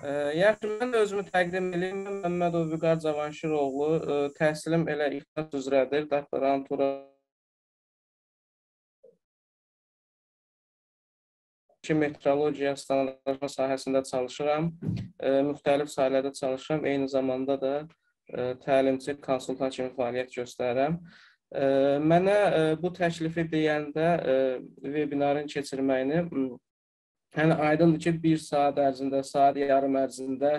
Yaxşı, mən özümü təqdim edeyim. Məmmədov Vüqar Cavanşiroğlu, təhsilim elə ixtisas üzrədir, doktorantura metrologiya standartlaşma sahəsində çalışıram. Müxtəlif sahələrdə çalışıram. Eyni zamanda da təlimçi, konsultant kimi fəaliyyət göstərirəm. Mənə bu təklifi deyəndə vebinarın keçirməyini Yəni aydındır ki, bir saat ərzində, saat yarım ərzində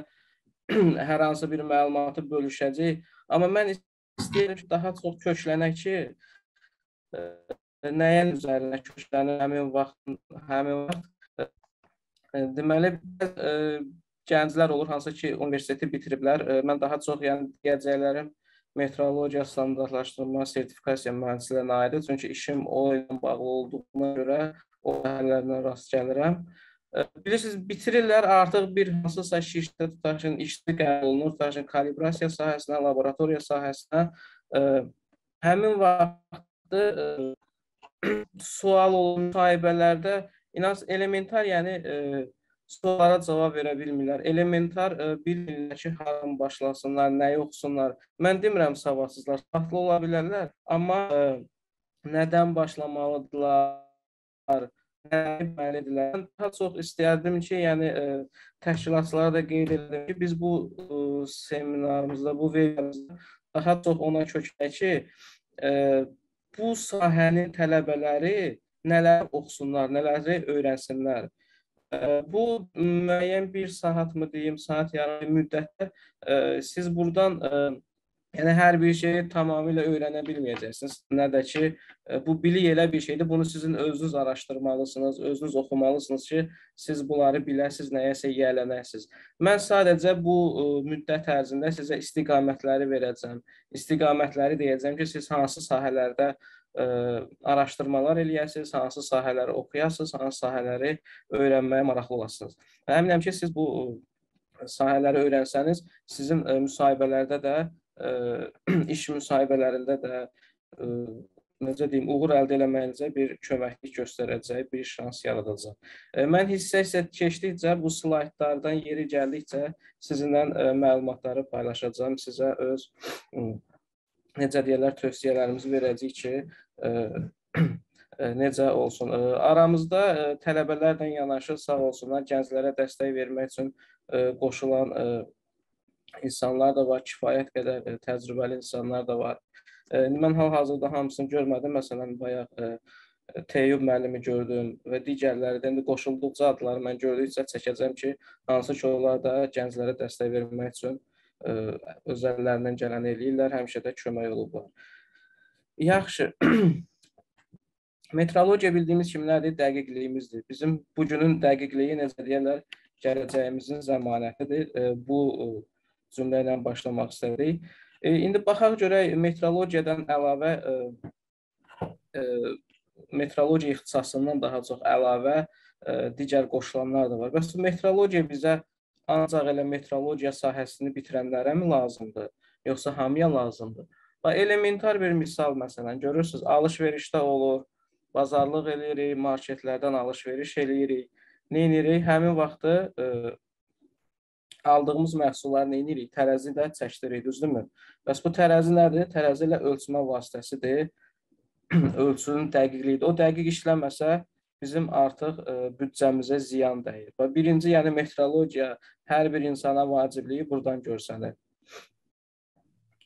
hər hansı bir məlumatı bölüşəcək. Amma mən istəyirəm ki, daha çox köklənək ki, ə, e, nəyin üzərinə köklənir həmin vaxt, həmin vaxt ə, e, deməli ə, e, gənclər olur hansı ki, universiteti bitiriblər. Ə, mən daha çox yəni deyəcəklərim metrologiya standartlaşdırma, sertifikasiya mühəndislərinə aiddir. Çünki işim o ilə bağlı olduğuna görə o sahələrlə rast gəlirəm. Bilirsiniz, bitirirlər, artıq bir hansısa şirkətdə tutaq ki, işçi qəbul olunur, tutaq ki, kalibrasiya sahəsinə, laboratoriya sahəsinə ə, həmin vaxtı ə, sual olan müsahibələrdə inan elementar, yəni ə, suallara cavab verə bilmirlər. Elementar ə, bilmirlər ki, hardan başlasınlar, nəyi oxusunlar. Mən demirəm savadsızlar, savadlı ola bilərlər, amma ə, nədən başlamalıdırlar? Etməlidirlər. Mən daha çox istərdim ki, yəni ə, e, təşkilatçılara da qeyd edim ki, biz bu ə, e, seminarımızda, bu verilişimizdə daha çox ona köklək ki, ə, e, bu sahənin tələbələri nələr oxusunlar, nələri öyrənsinlər. Ə, bu müəyyən bir saat mı deyim, saat yarım müddətdə ə, siz burdan ə, Yəni hər bir şeyi tamamilə öyrənə bilməyəcəksiniz. Nə də ki, e, bu bilik elə bir şeydir. Bunu sizin özünüz araşdırmalısınız, özünüz oxumalısınız ki, siz bunları biləsiniz, nəyəsə yiyələnəsiniz. Mən sadəcə bu e, müddət ərzində sizə istiqamətləri verəcəm. İstiqamətləri deyəcəm ki, siz hansı sahələrdə ə, e, araşdırmalar eləyəsiniz, hansı sahələri oxuyasınız, hansı sahələri öyrənməyə maraqlı olasınız. Əminəm ki, siz bu sahələri öyrənsəniz, sizin ə, müsahibələrdə də iş müsahibələrində də ə, necə deyim, uğur əldə etməyinizə bir köməklik göstərəcək, bir şans yaradacaq. Mən hissə-hissə keçdikcə bu slaydlardan yeri gəldikcə sizinlə ə, məlumatları paylaşacağam. Sizə öz necə deyirlər, tövsiyələrimizi verəcəyik ki, necə olsun. Aramızda tələbələrlə yanaşı sağ olsunlar, gənclərə dəstək vermək üçün qoşulan insanlar da var, kifayət qədər e, təcrübəli insanlar da var. Ə, e, mən hal-hazırda hamısını görmədim. Məsələn, bayaq e, Teyyub müəllimi gördüm və digərləri də indi qoşulduqca adları mən gördükcə çəkəcəm ki, hansı ki onlar da gənclərə dəstək vermək üçün öz əllərindən gələni eləyirlər, həmişə də kömək olublar. Yaxşı. Metrologiya bildiyimiz kimi nədir? Dəqiqliyimizdir. Bizim bu günün dəqiqliyi necə deyirlər, gələcəyimizin zəmanətidir. Bu cümlə ilə başlamaq istədik. E, indi baxaq görək metrologiyadan əlavə e, e, metrologiya ixtisasından daha çox əlavə e, digər qoşulanlar da var. Bəs metrologiya bizə ancaq elə metrologiya sahəsini bitirənlərə mi lazımdır, yoxsa hamıya lazımdır? Bax elementar bir misal məsələn görürsüz, alış-verişdə olur, bazarlıq eləyirik, marketlərdən alış-veriş eləyirik. Nə edirik? Həmin vaxtı e, aldığımız məhsulları nə edirik? Tərəzi də çəkdiririk, düzdürmü? Bəs bu tərəzi nədir? Tərəzi ilə ölçmə vasitəsidir. Ölçünün dəqiqliyidir. O dəqiq işləməsə bizim artıq ə, e, büdcəmizə ziyan dəyir. Və birinci, yəni metrologiya hər bir insana vacibliyi buradan görsənir.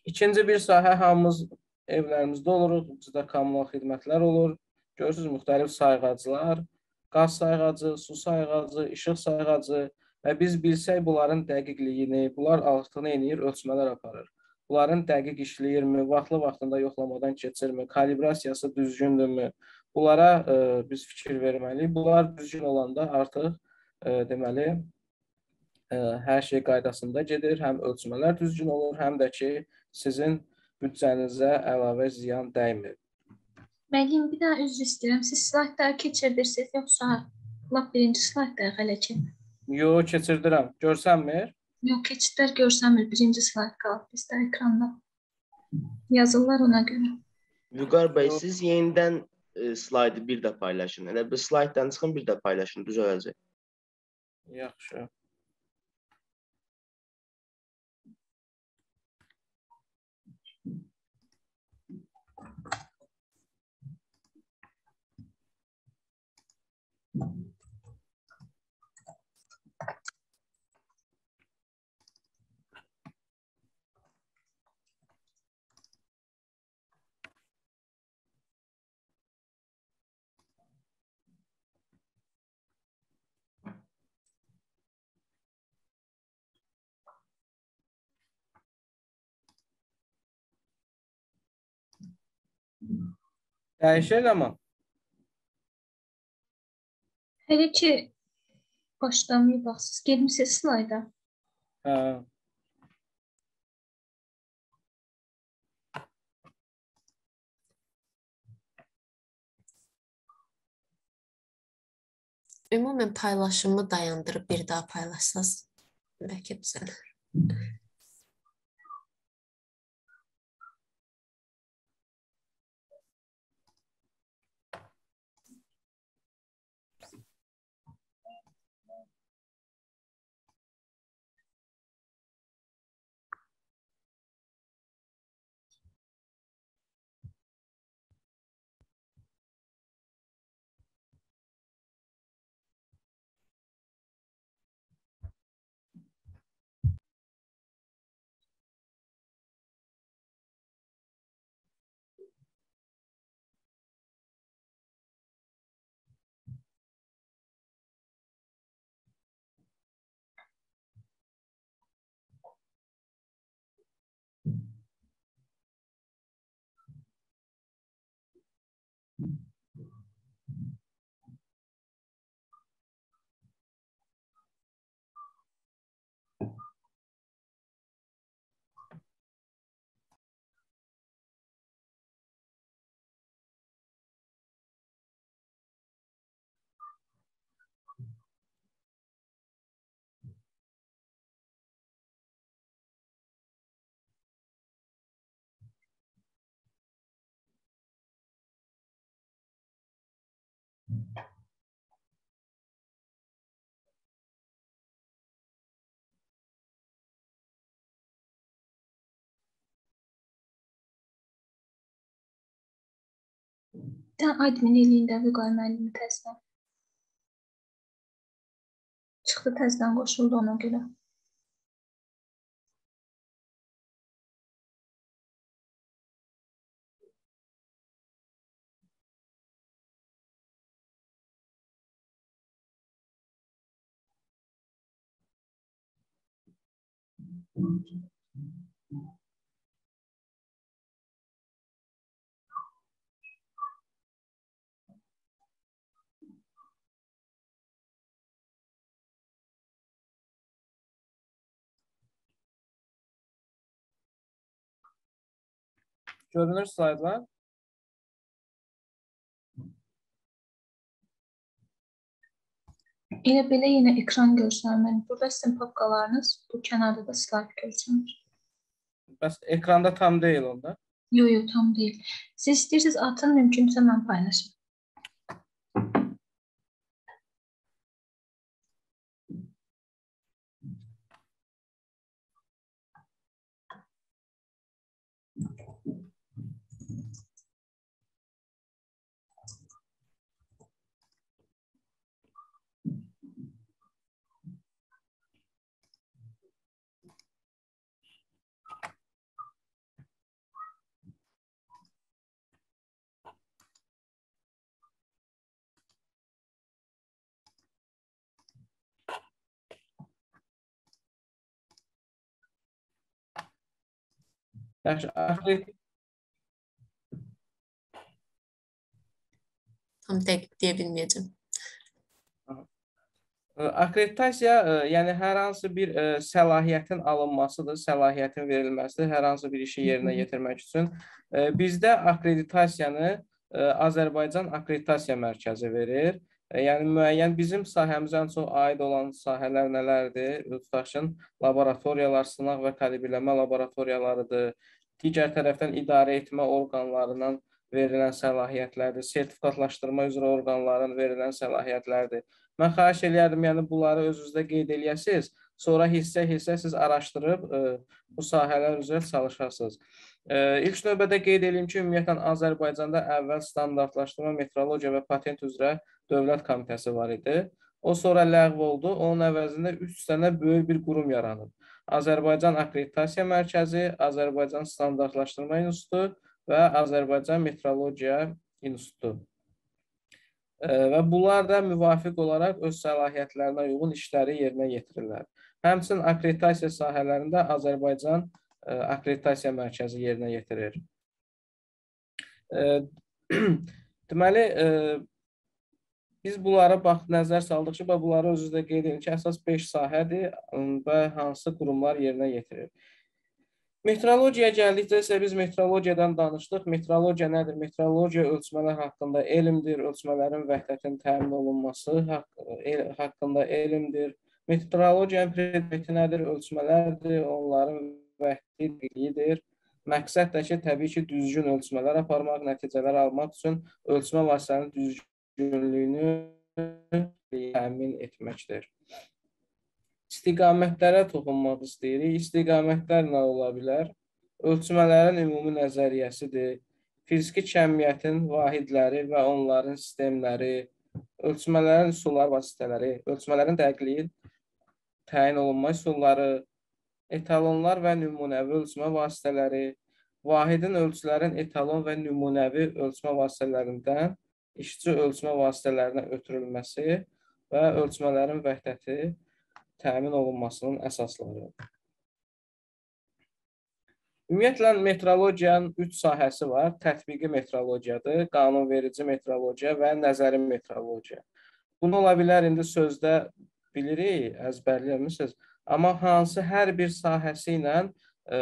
İkinci bir sahə hamımız evlərimizdə oluruq, bizdə kommunal xidmətlər olur. Görürsüz müxtəlif sayğaclar, qaz sayğacı, su sayğacı, işıq sayğacı, Və biz bilsək bunların dəqiqliyini, bunlar artıq nə edir? Ölçmələr aparır. Bunların dəqiq işləyirmi, vaxtlı vaxtında yoxlamadan keçirmi, kalibrasiyası düzgündürmü? Bunlara ə, e, biz fikir verməliyik. Bunlar düzgün olanda artıq ə, e, deməli ə, e, hər şey qaydasında gedir. Həm ölçmələr düzgün olur, həm də ki sizin büdcənizə əlavə ziyan dəymir. Müəllim, bir daha üzr istəyirəm. Siz slaydları keçirdirsiniz yoxsa lap birinci slaydları hələ ki? Yox, keçirdirəm. Görsənmir? Yox, keçidlər görsənmir. Birinci slayd qalıb bizdə ekranda. Yazırlar ona görə. Vüqar bəy, siz yenidən e, slaydı bir də paylaşın. Elə bir slayddan çıxın, bir də paylaşın, düzələcək. Yaxşı. Dəyişir amma. Hələ ki başlamayıb baxsız, getmisiniz slayda. Hə. Ümumən paylaşımı dayandırıb bir daha paylaşsaz bəlkə düzələr. Dənə admin eləyin də Vüqar müəllimi təzədən. Çıxdı təzədən qoşuldu ona görə. Görünür slaydlar. Elə belə yenə ekran göstərməni. Burada sizin papkalarınız, bu kənarda da slayd görsənir. Bəs ekranda tam deyil onda. Yo, yo, tam deyil. Siz istəyirsiniz atın, mümkünsə mən paylaşım. Yaxşı, akredit Tam dəqiq deyə bilməyəcəm. Akkreditasiya, ə, yəni hər hansı bir ə, səlahiyyətin alınmasıdır, səlahiyyətin verilməsidir hər hansı bir işi yerinə yetirmək üçün. Ə, Bizdə akkreditasiyanı Azərbaycan Akkreditasiya Mərkəzi verir. Yəni müəyyən bizim sahəmizə ən çox aid olan sahələr nələrdir? Tutaq ki, laboratoriyalar, sınaq və kalibrləmə laboratoriyalarıdır. Digər tərəfdən idarə etmə orqanlarından verilən səlahiyyətlərdir, sertifikatlaşdırma üzrə orqanların verilən səlahiyyətlərdir. Mən xahiş eləyərdim, yəni bunları özünüzdə qeyd eləyəsiniz. Sonra hissə-hissə siz araşdırıb ə, bu sahələr üzrə çalışasınız. Ə, ilk növbədə qeyd eləyim ki, ümumiyyətlə Azərbaycanda əvvəl standartlaşdırma, metrologiya və patent üzrə Dövlət Komitəsi var idi. O sonra ləğv oldu. Onun əvəzində 3 dənə böyük bir qurum yaranıb. Azərbaycan Akkreditasiya Mərkəzi, Azərbaycan Standartlaşdırma İnstitutu və Azərbaycan Metrologiya İnstitutu. Və bunlar da müvafiq olaraq öz səlahiyyətlərinə uyğun işləri yerinə yetirirlər. Həmçinin akkreditasiya sahələrində Azərbaycan Akkreditasiya Mərkəzi yerinə yetirir. Deməli biz bunlara bax nəzər saldıqca və bunları özünüzdə qeyd edin ki, əsas 5 sahədir və hansı qurumlar yerinə yetirir. Metrologiyaya gəldikdə isə biz metrologiyadan danışdıq. Metrologiya nədir? Metrologiya ölçmələr haqqında elmdir, ölçmələrin vəhdətinin təmin olunması el, haqqında elmdir. Metrologiyanın predmeti nədir? Ölçmələrdir, onların vəhdi dilidir. Məqsəd də ki, təbii ki, düzgün ölçmələr aparmaq, nəticələr almaq üçün ölçmə vasitələrinin düzgünlüyünü təmin etməkdir istiqamətlərə toxunmaq istəyirik. İstiqamətlər nə ola bilər? Ölçmələrin ümumi nəzəriyyəsidir. Fiziki kəmiyyətin vahidləri və onların sistemləri, ölçmələrin üsullar vasitələri, ölçmələrin dəqiqliyi təyin olunma üsulları, etalonlar və nümunəvi ölçmə vasitələri, vahidin ölçülərin etalon və nümunəvi ölçmə vasitələrindən işçi ölçmə vasitələrinə ötürülməsi və ölçmələrin vəhdəti təmin olunmasının əsasları. Ümumiyyətlə metrologiyanın 3 sahəsi var. Tətbiqi metrologiyadır, qanunverici metrologiya və nəzəri metrologiya. Bunu ola bilər indi sözdə bilirik, əzbərləmisiniz. Amma hansı hər bir sahəsi ilə e,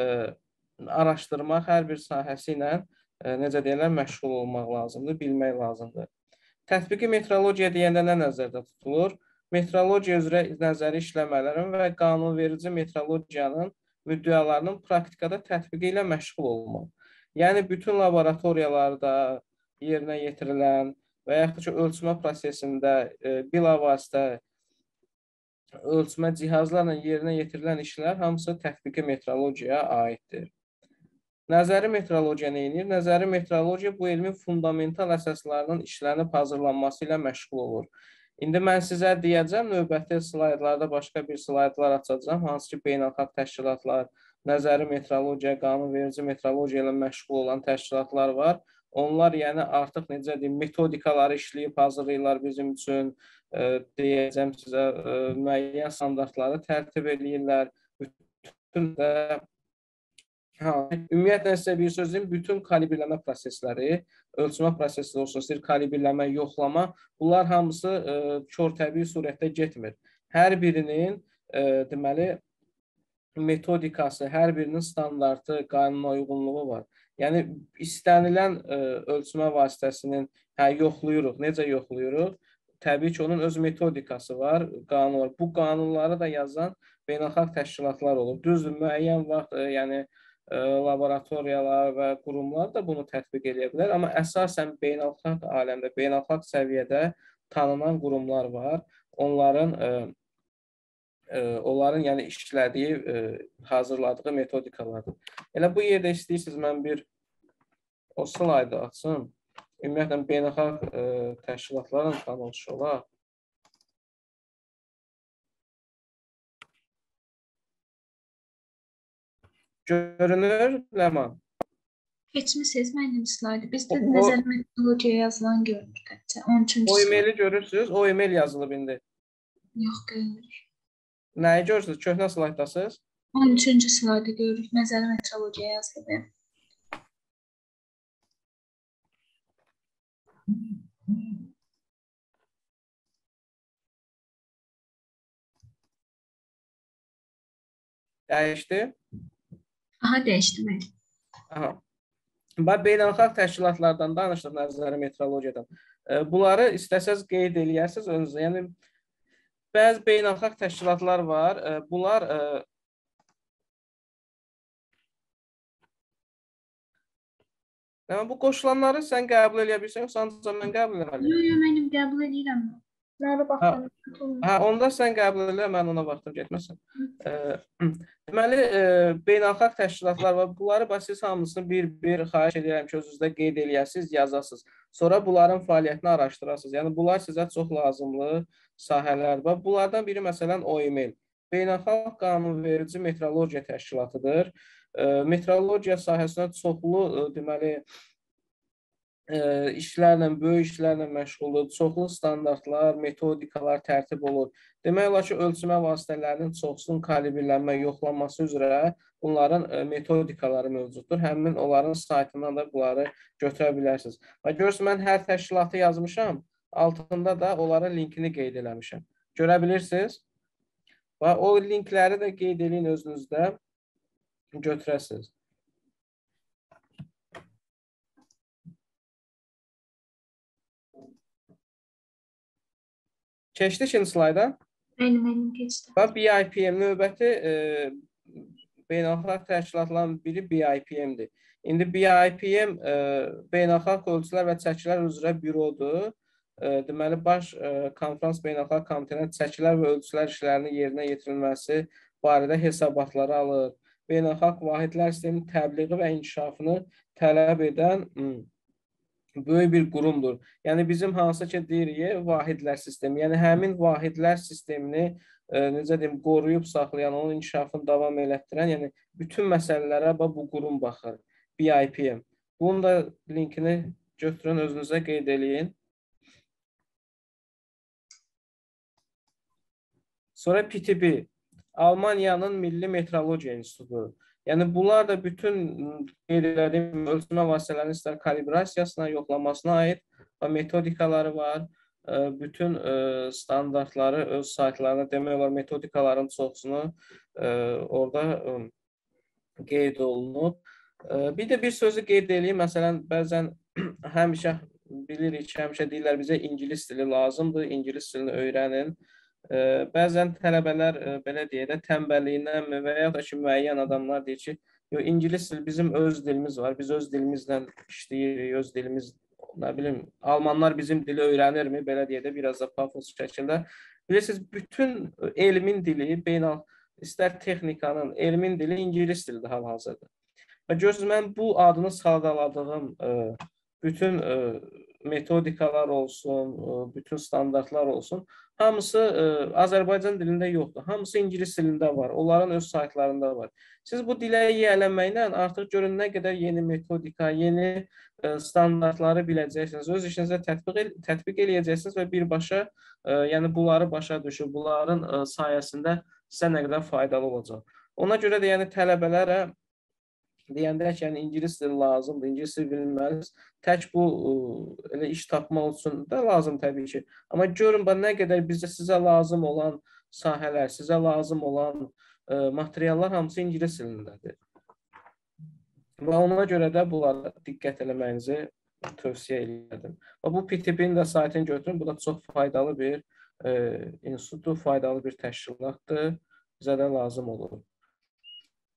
araşdırmaq, hər bir sahəsi ilə e, necə deyirlər, məşğul olmaq lazımdır, bilmək lazımdır. Tətbiqi metrologiya deyəndə nə nəzərdə tutulur? metrologiya üzrə nəzəri işləmələrin və qanunverici metrologiyanın müddəalarının praktikada tətbiqi ilə məşğul olmaq. Yəni bütün laboratoriyalarda yerinə yetirilən və yaxud da ölçmə prosesində e, bilavasitə ölçmə cihazlarla yerinə yetirilən işlər hamısı tətbiqi metrologiyaya aiddir. Nəzəri metrologiya nə edir? Nəzəri metrologiya bu elmin fundamental əsaslarının işlənib hazırlanması ilə məşğul olur. İndi mən sizə deyəcəm, növbəti slaydlarda başqa bir slaydlar açacağam, hansı ki, beynəlxalq təşkilatlar, nəzəri metrologiya, qanunverici metrologiya ilə məşğul olan təşkilatlar var. Onlar yəni artıq necə deyim, metodikaları işləyib hazırlayırlar bizim üçün, e, deyəcəm sizə, e, müəyyən standartları tərtib eləyirlər. Bütün də hə, ümumiyyətlə sizə bir söz deyim, bütün kalibrləmə prosesləri ölçmə prosesi olsun, istəyir kalibrləmə, yoxlama, bunlar hamısı ə, e, kör təbii surətdə getmir. Hər birinin ə, e, deməli metodikası, hər birinin standartı, qanuna uyğunluğu var. Yəni istənilən ə, e, ölçmə vasitəsinin hə yoxlayırıq. Necə yoxlayırıq? Təbii ki, onun öz metodikası var, qanun var. Bu qanunları da yazan beynəlxalq təşkilatlar olur. Düzdür, müəyyən vaxt, ə, yəni laboratoriyalar və qurumlar da bunu tətbiq edə bilər, amma əsasən beynəlxalq aləmdə, beynəlxalq səviyyədə tanınan qurumlar var. Onların ə, ə, onların yəni işlədiyi, hazırladığı metodikalardır. Elə bu yerdə istəyirsiniz mən bir o slaydı açım. Ümumiyyətlə beynəlxalq ə, təşkilatlarla tanış Görünür Ləman? Keçmisiniz mənim slaydı. Bizdə o, nəzər metodologiya yazılan görünür təkcə. 13-cü. O e-maili görürsüz? O e-mail yazılıb indi. Yox, görünür. Nəyi görürsüz? Köhnə slayddasınız? 13-cü slaydı görürük. Nəzər metrologiya yazılıb. Dəyişdi? Aha, dəyişdim. Aha. Bax, beynəlxalq təşkilatlardan danışdıq, nəzəri metrologiyadan. Bunları istəsəz qeyd eləyərsiniz özünüzə. Yəni bəzi beynəlxalq təşkilatlar var. Bunlar Yəni bu qoşulanları sən qəbul edə bilirsən, yoxsa ancaq mən qəbul edirəm? Yox, yox, mənim qəbul edirəm. Nəyə baxdım? Hə, onda sən qəbul elə, mən ona vaxtım getməsin. Deməli, e, beynəlxalq təşkilatlar var. Bunları bax siz hamısını bir-bir xahiş edirəm ki, özünüzdə qeyd eləyəsiniz, yazasınız. Sonra bunların fəaliyyətini araşdırasınız. Yəni bunlar sizə çox lazımlı sahələrdir. Bax bunlardan biri məsələn OEML. Beynəlxalq qanunverici metrologiya təşkilatıdır. E, metrologiya sahəsində çoxlu e, deməli ə, işlərlə, böyük işlərlə məşğuldur. Çoxlu standartlar, metodikalar tərtib olunur. Demək olar ki, ölçmə vasitələrinin çoxsunun kalibrlənmə, yoxlanması üzrə bunların ə, metodikaları mövcuddur. Həmin onların saytından da bunları götürə bilərsiniz. Və görürsünüz, mən hər təşkilatı yazmışam, altında da onların linkini qeyd eləmişəm. Görə bilirsiniz? Və o linkləri də qeyd edin özünüzdə götürəsiniz. Keçdi ikinci slayda. Bəli, mənim keçdi. Və BIPM növbəti e, beynəlxalq təşkilatların biri BIPM-dir. İndi BIPM e, beynəlxalq ölçülər və çəkilər üzrə bürodur. E, deməli baş e, konfrans beynəlxalq komitənin çəkilər və ölçülər işlərinin yerinə yetirilməsi barədə hesabatları alır. Beynəlxalq vahidlər sisteminin təbliği və inkişafını tələb edən böyük bir qurumdur. Yəni bizim hansı ki deyirik vahidlər sistemi. Yəni həmin vahidlər sistemini e, necə deyim qoruyub saxlayan, onun inkişafını davam elətdirən, yəni bütün məsələlərə bu qurum baxır. BIPM. Bunun da linkini götürün özünüzə qeyd eləyin. Sonra PTB. Almaniyanın Milli Metrologiya İnstitutu. Yəni bunlar da bütün qeyd etdiyim ölçmə vasitələrinin istər kalibrasiyasına, yoxlamasına aid və metodikaları var. Bütün standartları öz saytlarına demək olar metodikaların çoxsunu orada qeyd olunub. Bir də bir sözü qeyd edeyim. Məsələn, bəzən həmişə bilirik ki, həmişə deyirlər bizə ingilis dili lazımdır, ingilis dilini öyrənin. Bəzən tələbələr belə deyək də tənbəlliyinənmi və ya da ki, müəyyən adamlar deyir ki, yo ingilis dil bizim öz dilimiz var. Biz öz dilimizlə işləyirik, öz dilimiz nə bilim, almanlar bizim dili öyrənirmi? Belə deyə də biraz da pafos şəkildə. Bilirsiniz, bütün elmin dili beynəl istər texnikanın, elmin dili ingilis dilidir hal-hazırda. Və görürsüz, mən bu adını sadaladığım bütün metodikalar olsun, bütün standartlar olsun, Hamısı ə, e, Azərbaycan dilində yoxdur. Hamısı ingilis dilində var. Onların öz saytlarında var. Siz bu dilə yiyələnməklə artıq görün nə qədər yeni metodika, yeni ə, e, standartları biləcəksiniz. Öz işinizə tətbiq el tətbiq eləyəcəksiniz və birbaşa ə, e, yəni bunları başa düşüb bunların ə, sayəsində sizə nə qədər faydalı olacaq. Ona görə də yəni tələbələrə deyəndə ki, yəni ingilis dili lazımdır, ingilis dili bilməlisiniz. Tək bu elə iş tapmaq üçün də lazım təbii ki. Amma görün bax nə qədər bizə sizə lazım olan sahələr, sizə lazım olan ə, materiallar hamısı ingilis dilindədir. Və ona görə də bunlara diqqət eləməyinizi tövsiyə edirəm. Və bu PTP-nin də saytını götürün. Bu da çox faydalı bir e, institutdur, faydalı bir təşkilatdır. Bizə də lazım olur.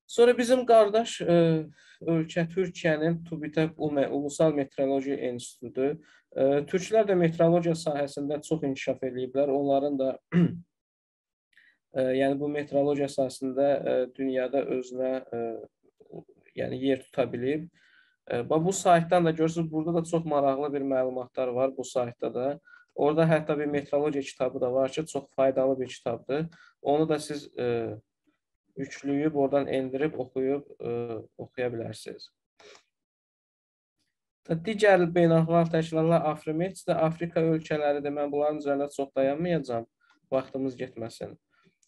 Sonra bizim qardaş ə, e, ölkə Türkiyənin TÜBİTAK Ulusal Meteorologiya İnstitutu. Ə, e, türklər də meteorologiya sahəsində çox inkişaf ediblər. Onların da ə, e, yəni bu meteorologiya sahəsində ə, dünyada özünə ə, yəni yer tuta bilib. Və bu saytdan da görürsüz, burada da çox maraqlı bir məlumatlar var bu saytda da. Orada hətta bir meteorologiya kitabı da var ki, çox faydalı bir kitabdır. Onu da siz ə, yükləyib, oradan endirib oxuyub ə, e, oxuya bilərsiniz. Digər beynəlxalq təşkilatlar Afrimet də Afrika ölkələridir. Mən bunların üzərində çox dayanmayacağam, vaxtımız getməsin.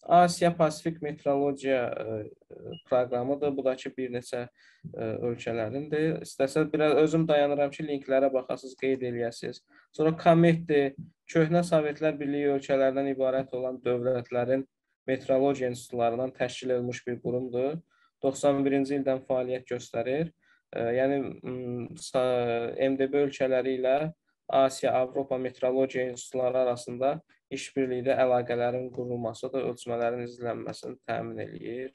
Asiya Pasifik Meteorologiya ə, e, proqramıdır. Bu da ki, bir neçə ə, e, ölkələrindir. İstəsəz biraz özüm dayanıram ki, linklərə baxasınız, qeyd eləyəsiniz. Sonra Kometdir, Köhnə Sovetlər Birliyi ölkələrindən ibarət olan dövlətlərin meteorologiya institutlarından təşkil edilmiş bir qurumdur. 91-ci ildən fəaliyyət göstərir. Yəni MDB ölkələri ilə Asiya, Avropa meteorologiya institutları arasında işbirlikdə əlaqələrin qurulması da ölçmələrin izlənməsini təmin eləyir.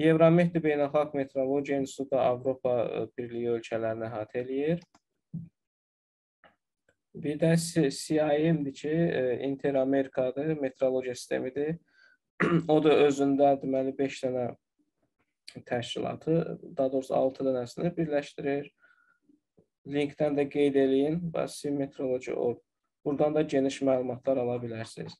Euromet Beynəlxalq Meteorologiya İnstitutu Avropa Birliyi ölkələrini əhatə eləyir. Bir də CIM-dir ki, Inter-Amerikadır, meteorologiya sistemidir. o da özündə deməli 5 dənə təşkilatı, daha doğrusu 6 dənəsini birləşdirir. Linkdən də qeyd eləyin və Metrology.org. Buradan da geniş məlumatlar ala bilərsiniz.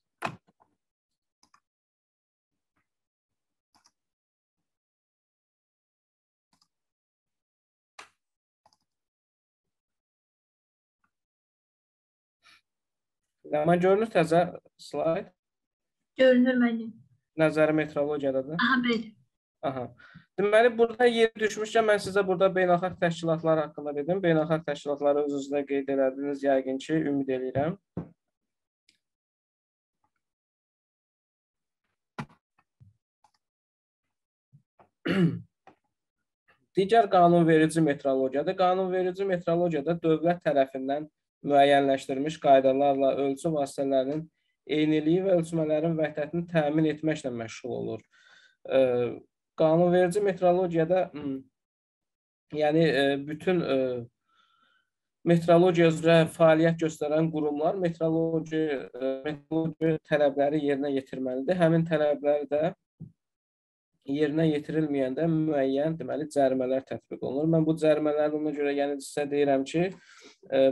Amma görünür təzə slayd. Görünür müəllim. Nəzəri metrologiyadadır. Aha, bəli. Aha. Deməli, burada yer düşmüşkən mən sizə burada beynəlxalq təşkilatlar haqqında dedim. Beynəlxalq təşkilatları öz-özünə qeyd elədiniz yəqin ki, ümid eləyirəm. Digər qanunverici metrologiyadır. Qanunverici metrologiyada dövlət tərəfindən müəyyənləşdirilmiş qaydalarla ölçü vasitələrinin eyniliyi və ölçmələrin vəhdətini təmin etməklə məşğul olur. Qanunverici metrologiyada yəni bütün metrologiya üzrə fəaliyyət göstərən qurumlar metroloji metroloji tələbləri yerinə yetirməlidir. Həmin tələblər də yerinə yetirilməyəndə müəyyən deməli cərimələr tətbiq olunur. Mən bu cərimələri ona görə yəni sizə deyirəm ki,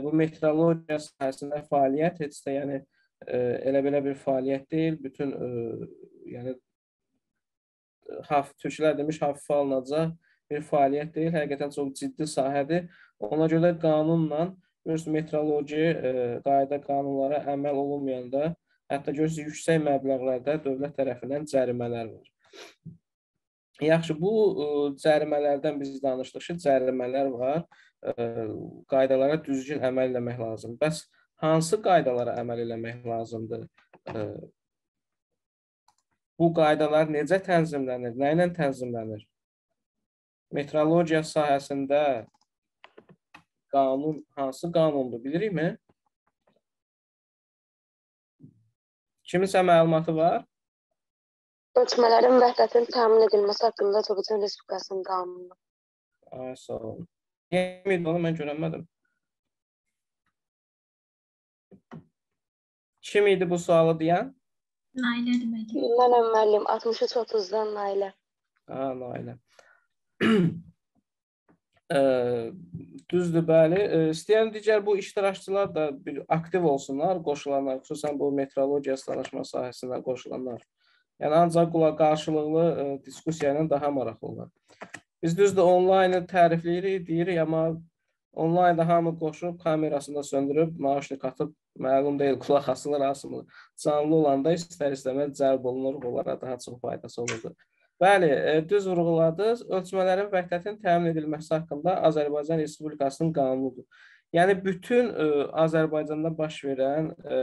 bu metrologiya sahəsində fəaliyyət də yəni elə belə bir fəaliyyət deyil. Bütün yəni haf türklər demiş hafifə alınacaq bir fəaliyyət deyil. Həqiqətən çox ciddi sahədir. Ona görə qanunla görürsüz metroloji qayda qanunlara əməl olunmayanda hətta görürsüz yüksək məbləğlərdə dövlət tərəfindən cərimələr var. Yaxşı, bu ə, cərimələrdən biz danışdıq ki, cərimələr var. Ə, qaydalara düzgün əməl etmək lazım. Bəs hansı qaydalara əməl etmək lazımdır? Bu qaydalar necə tənzimlənir? Nə ilə tənzimlənir? Metrologiya sahəsində qanun hansı qanundur, bilirikmi? Kiminsə məlumatı var? Ölçmələrin vəhdətinin təmin edilməsi haqqında Azərbaycan Respublikasının qanunu. Ay, sağ olun. Yemid onu mən görənmədim. Kim idi bu sualı deyən? Nailədir müəllim. Mənəm müəllim 63-30-dan Nailə. Ha, Nailə. Ə, düzdür, bəli. İstəyən digər bu iştirakçılar da bir aktiv olsunlar, qoşulanlar, xüsusən bu metrologiya danışma sahəsində qoşulanlar. Yəni ancaq qulaq qarşılıqlı ə, diskussiya ilə daha maraqlı olar. Biz düzdür onlaynı tərifləyirik, deyirik, amma onlaynda hamı qoşub kamerasını da söndürüb, nauşnik atıb, məlum deyil, qulaq asılır, asılır. Canlı olanda istər-istəməz cəlb olunur, onlara daha çox faydası olurdu. Bəli, düz vurğuladınız. Ölçmələrin vəhdətinin təmin edilməsi haqqında Azərbaycan Respublikasının qanunudur. Yəni bütün ə, Azərbaycanda baş verən ə,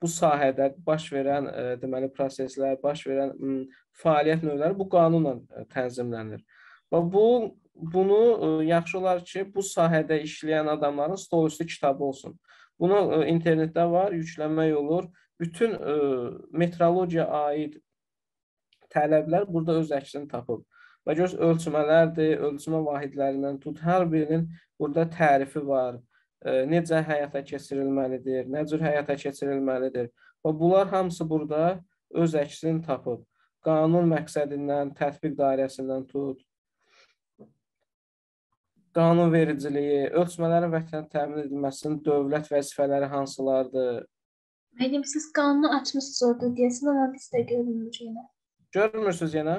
bu sahədə baş verən ə, e, deməli proseslər, baş verən ə, fəaliyyət növləri bu qanunla ə, e, tənzimlənir. Və bu bunu e, yaxşı olar ki, bu sahədə işləyən adamların stolüstü kitabı olsun. Bunu ə, internetdə var, yüklənmək olur. Bütün ə, metrologiya aid tələblər burada öz əksini tapıb. Və göz ölçmələrdir, ölçmə vahidlərindən tut, hər birinin burada tərifi var necə həyata keçirilməlidir, nə cür həyata keçirilməlidir. Və bunlar hamısı burada öz əksini tapıb. Qanun məqsədindən, tətbiq dairəsindən tut, qanunvericiliyi, ölçmələrin vətən təmin edilməsinin dövlət vəzifələri hansılardır? Müəllim, siz qanunu açmısınız orada deyəsən, amma biz də görmürük yenə. Görmürsüz yenə?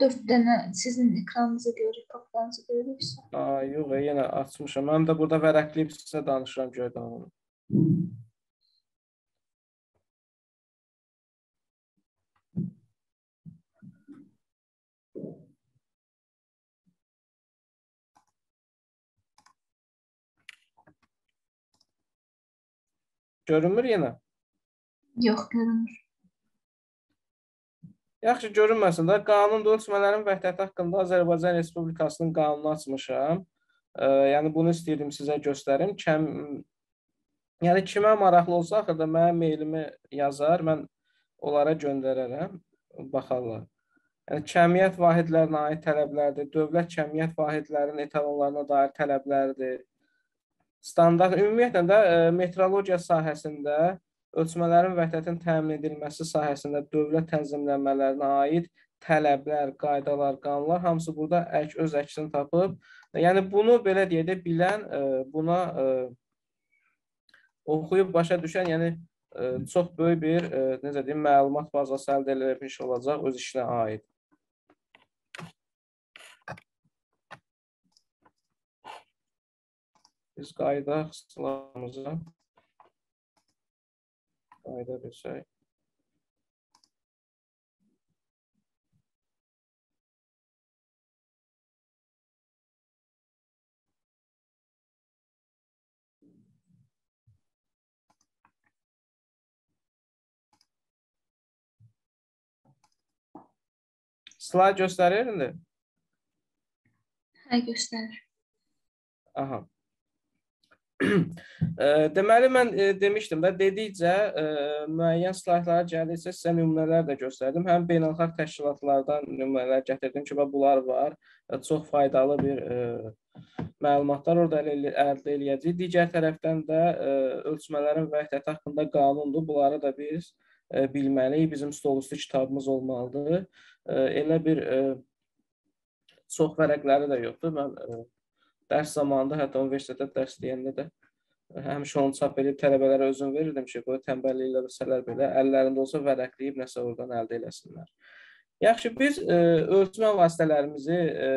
4 dənə sizin ekranınızı görürük, paplanızı görürüksə. Aa, yox, yenə açmışam. Mən də burada vərəqləyib sizə danışıram göydən onu. Görünmür yenə? Yox, görünmür. Yaxşı görünməsin də qanun ölçmələrin vəhdəti haqqında Azərbaycan Respublikasının qanunu açmışam. E, yəni bunu istəyirdim sizə göstərim. Kəm yəni kimə maraqlı olsa axırda mənim meylimi yazar, mən onlara göndərərəm, baxarlar. Yəni kəmiyyət vahidlərinə aid tələblərdir, dövlət kəmiyyət vahidlərinin etalonlarına dair tələblərdir. Standart ümumiyyətlə də e, metrologiya sahəsində ölçmələrin vəhdətin təmin edilməsi sahəsində dövlət tənzimləmələrinə aid tələblər, qaydalar, qanunlar hamısı burada ək öz əksini tapıb. Yəni bunu belə deyə də bilən, e, buna e, oxuyub başa düşən, yəni e, çox böyük bir ə, necə deyim, məlumat bazası əldə edilmiş olacaq öz işinə aid. Biz qayda xüsuslarımızı qayda bilsək. Slayd göstərir indi? Hə, göstərir. Aha. Deməli mən demişdim də dedikcə müəyyən slaytlara gəldikcə sizə nümunələr də göstərdim. Həm beynəlxalq təşkilatlardan nümunələr gətirdim ki, bunlar var. Çox faydalı bir məlumatlar orada əldə eləyəcəyik. Digər tərəfdən də ölçmələrin vəhdəti haqqında qanundur. Bunları da biz bilməliyik. Bizim stolüstü kitabımız olmalıdır. Elə bir çox vərəqləri də yoxdur. Mən dərs zamanında hətta universitetdə dərs deyəndə də həmişə onu çap edib tələbələrə özüm verirdim ki, bu tənbəlliklə bilsələr belə əllərində olsa vərəqləyib nəsə oradan əldə eləsinlər. Yaxşı, biz e, ölçmə vasitələrimizi e,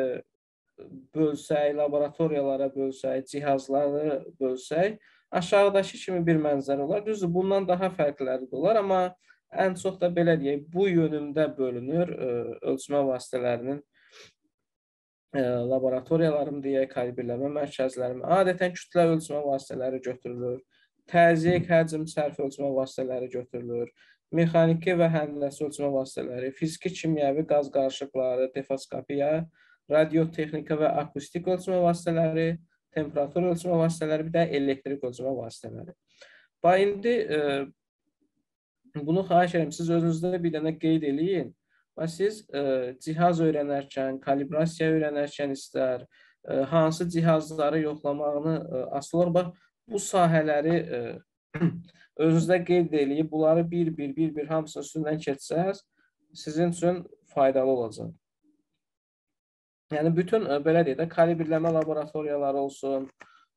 bölsək, laboratoriyalara bölsək, cihazları bölsək, aşağıdakı kimi bir mənzərə olar. Düzdür, bundan daha fərqləri də olar, amma ən çox da belə deyək, bu yönündə bölünür e, ölçmə vasitələrinin e, laboratoriyalarım deyək, kalibrləmə mərkəzlərim, adətən kütlə ölçmə vasitələri götürülür, təzyiq, həcm, sərf ölçmə vasitələri götürülür, mexaniki və həndəsə ölçmə vasitələri, fiziki, kimyəvi qaz qarışıqları, defoskopiya, radiotexnika və akustik ölçmə vasitələri, temperatur ölçmə vasitələri, bir də elektrik ölçmə vasitələri. Bax indi e, bunu xahiş edirəm, siz özünüzdə bir dənə qeyd eləyin. Və siz ə, cihaz öyrənərkən, kalibrasiya öyrənərkən istər, ə, hansı cihazları yoxlamağını ə, asılı olaraq bu sahələri ə, özünüzdə qeyd eləyib, bunları bir-bir, bir-bir hamısının üstündən keçsəz, sizin üçün faydalı olacaq. Yəni bütün ə, belə deyək də kalibrləmə laboratoriyaları olsun.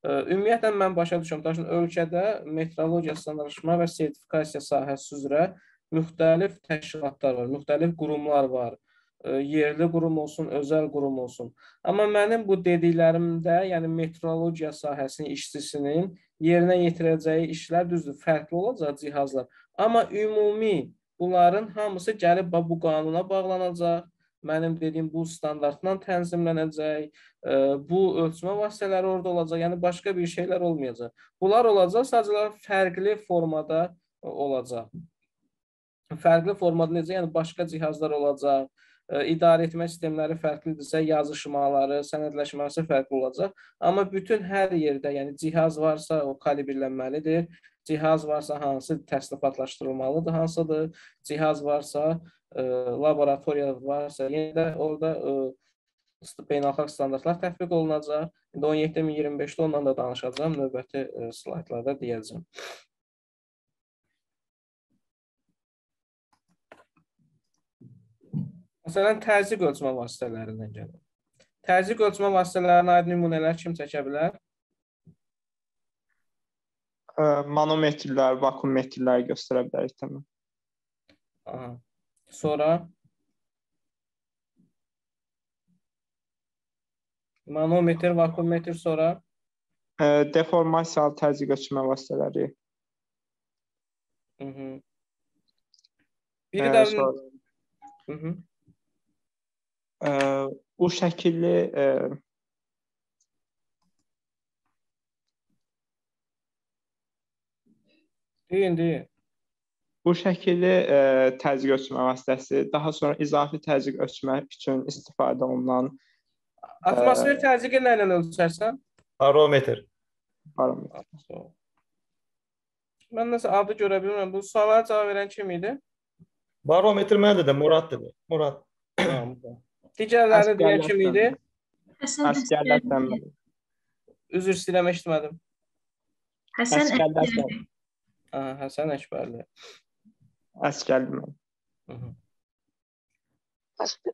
Ümumiyyətlə mən başa düşürəm, daşın ölkədə metrologiya standartlaşma və sertifikasiya sahəsi üzrə müxtəlif təşkilatlar var, müxtəlif qurumlar var. E, yerli qurum olsun, özəl qurum olsun. Amma mənim bu dediklərimdə, yəni metrologiya sahəsinin işçisinin yerinə yetirəcəyi işlər düzdür, fərqli olacaq cihazlar. Amma ümumi bunların hamısı gəlib bu qanuna bağlanacaq. Mənim dediyim bu standartla tənzimlənəcək. E, bu ölçmə vasitələri orada olacaq. Yəni başqa bir şeylər olmayacaq. Bunlar olacaq, sadəcə fərqli formada olacaq fərqli formada necə, yəni başqa cihazlar olacaq, ə, idarə etmə sistemləri fərqlidirsə, yazışmaları, sənədləşməsi fərqli olacaq. Amma bütün hər yerdə, yəni cihaz varsa o kalibrlənməlidir. Cihaz varsa hansı təsnifatlaşdırılmalıdır, hansıdır? Cihaz varsa, ə, laboratoriya varsa, yenə də orada ə, beynəlxalq standartlar tətbiq olunacaq. İndi 17025-də ondan da danışacağam, növbəti ə, slaydlarda deyəcəm. Məsələn, təzyiq ölçmə vasitələrindən gəlir. Təzyiq ölçmə vasitələrinə aid nümunələr kim çəkə bilər? Manometrlər, vakuummetrlər göstərə bilərik təmin. Aha. Sonra manometr, vakuummetr sonra deformasiyalı təzyiq ölçmə vasitələri. Mhm. Biri Ə, də sonra, Mhm. Ə, bu şəkilli ə, Deyin, deyin. bu şəkilli ə, təzyiq ölçmə vasitəsi daha sonra izafi təzyiq ölçmək üçün istifadə olunan Atmosfer təzyiqi nə ilə ölçərsən? Barometr. barometr. Mən nəsə adı görə bilmirəm. Bu suala cavab verən kim idi? Barometr mənə də Murad dedi. Murad. Digərləri deyən kim idi? Həsən Əsgərlər Əsgərli. təmin. Üzr istəyirəm, eşitmədim. Həsən Əsgərlər Əsgərli. Aha, Həsən Əkbərli. Əsgərli. -hı. Başqa,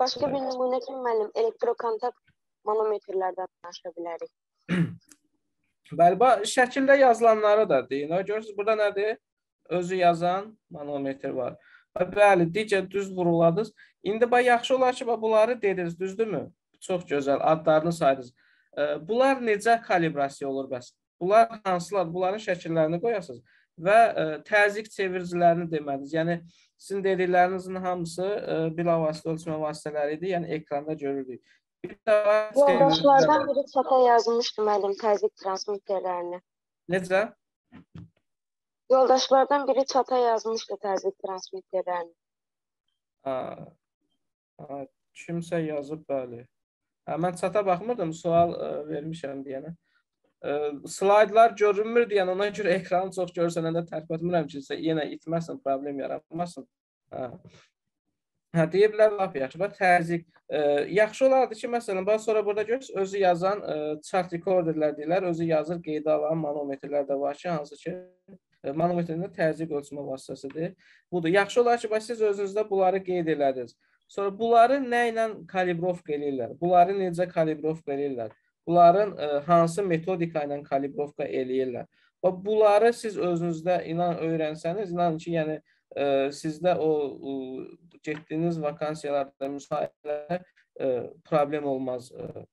başqa bir nümunə kimi müəllim elektrokontakt manometrlərdən danışa bilərik. Bəli, bax şəkildə yazılanları da deyin. O görürsüz burada nədir? Özü yazan manometr var. Bəli, digər düz vuruladınız. İndi bax yaxşı olar ki, bax bunları dediniz, düzdürmü? Çox gözəl, adlarını saydınız. Bunlar necə kalibrasiya olur bəs? Bunlar hansılar? Bunların şəkillərini qoyasınız. və təzyiq çeviricilərini demədiniz. Yəni sizin dediklərinizin hamısı bilavasitə ölçmə vasitələri idi. Yəni ekranda görürdük. Bir də Yoldaşlardan biri çata yazmışdı müəllim təzyiq transmitterlərini. Necə? Yoldaşlardan biri çata yazmışdı təzyiq transmitterlərini. Ha. ha kimsə yazıb, bəli. Hə, mən çata baxmırdım, sual ə, vermişəm deyənə. Ə, slaydlar görünmür deyən ona görə ekranı çox görsənəndə tərpətmirəm ki, yenə itməsin, problem yaratmasın. Hə. Hə, deyə bilər lap yaxşı. Bax təzyiq. Ə, yaxşı olardı ki, məsələn, bax sonra burada görürsüz, özü yazan ə, chart recorderlər deyirlər, özü yazır, qeydə alan manometrlər də var ki, hansı ki manometrin təzyiq ölçmə vasitəsidir. Budur. Yaxşı olar ki, bax siz özünüzdə bunları qeyd elədiniz. Sonra bunları nə ilə kalibrovka eləyirlər? Bunları necə kalibrovka eləyirlər? Bunların ə, hansı metodika ilə kalibrovka eləyirlər? Və bunları siz özünüzdə inan öyrənsəniz, inanın ki, yəni ə, sizdə o ə, getdiyiniz vakansiyalarda müsahibələrdə problem olmaz. Ə.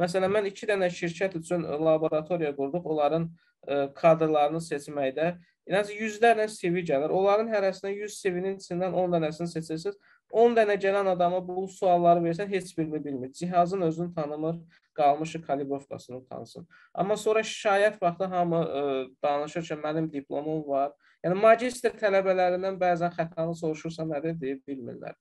Məsələn, mən 2 dənə şirkət üçün laboratoriya qurduq. Onların ə, kadrlarını seçməkdə ən az yüzlərlə CV gəlir. Onların hərəsindən 100 CV-nin içindən 10 dənəsini seçirsiniz. 10 dənə gələn adama bu sualları versən heç birini bilmir. Cihazın özünü tanımır, qalmışı kalibrovkasını tanısın. Amma sonra şikayət vaxtı hamı ə, danışır ki, mənim diplomum var. Yəni magistr tələbələrindən bəzən xətanı soruşursa nədir deyə bilmirlər.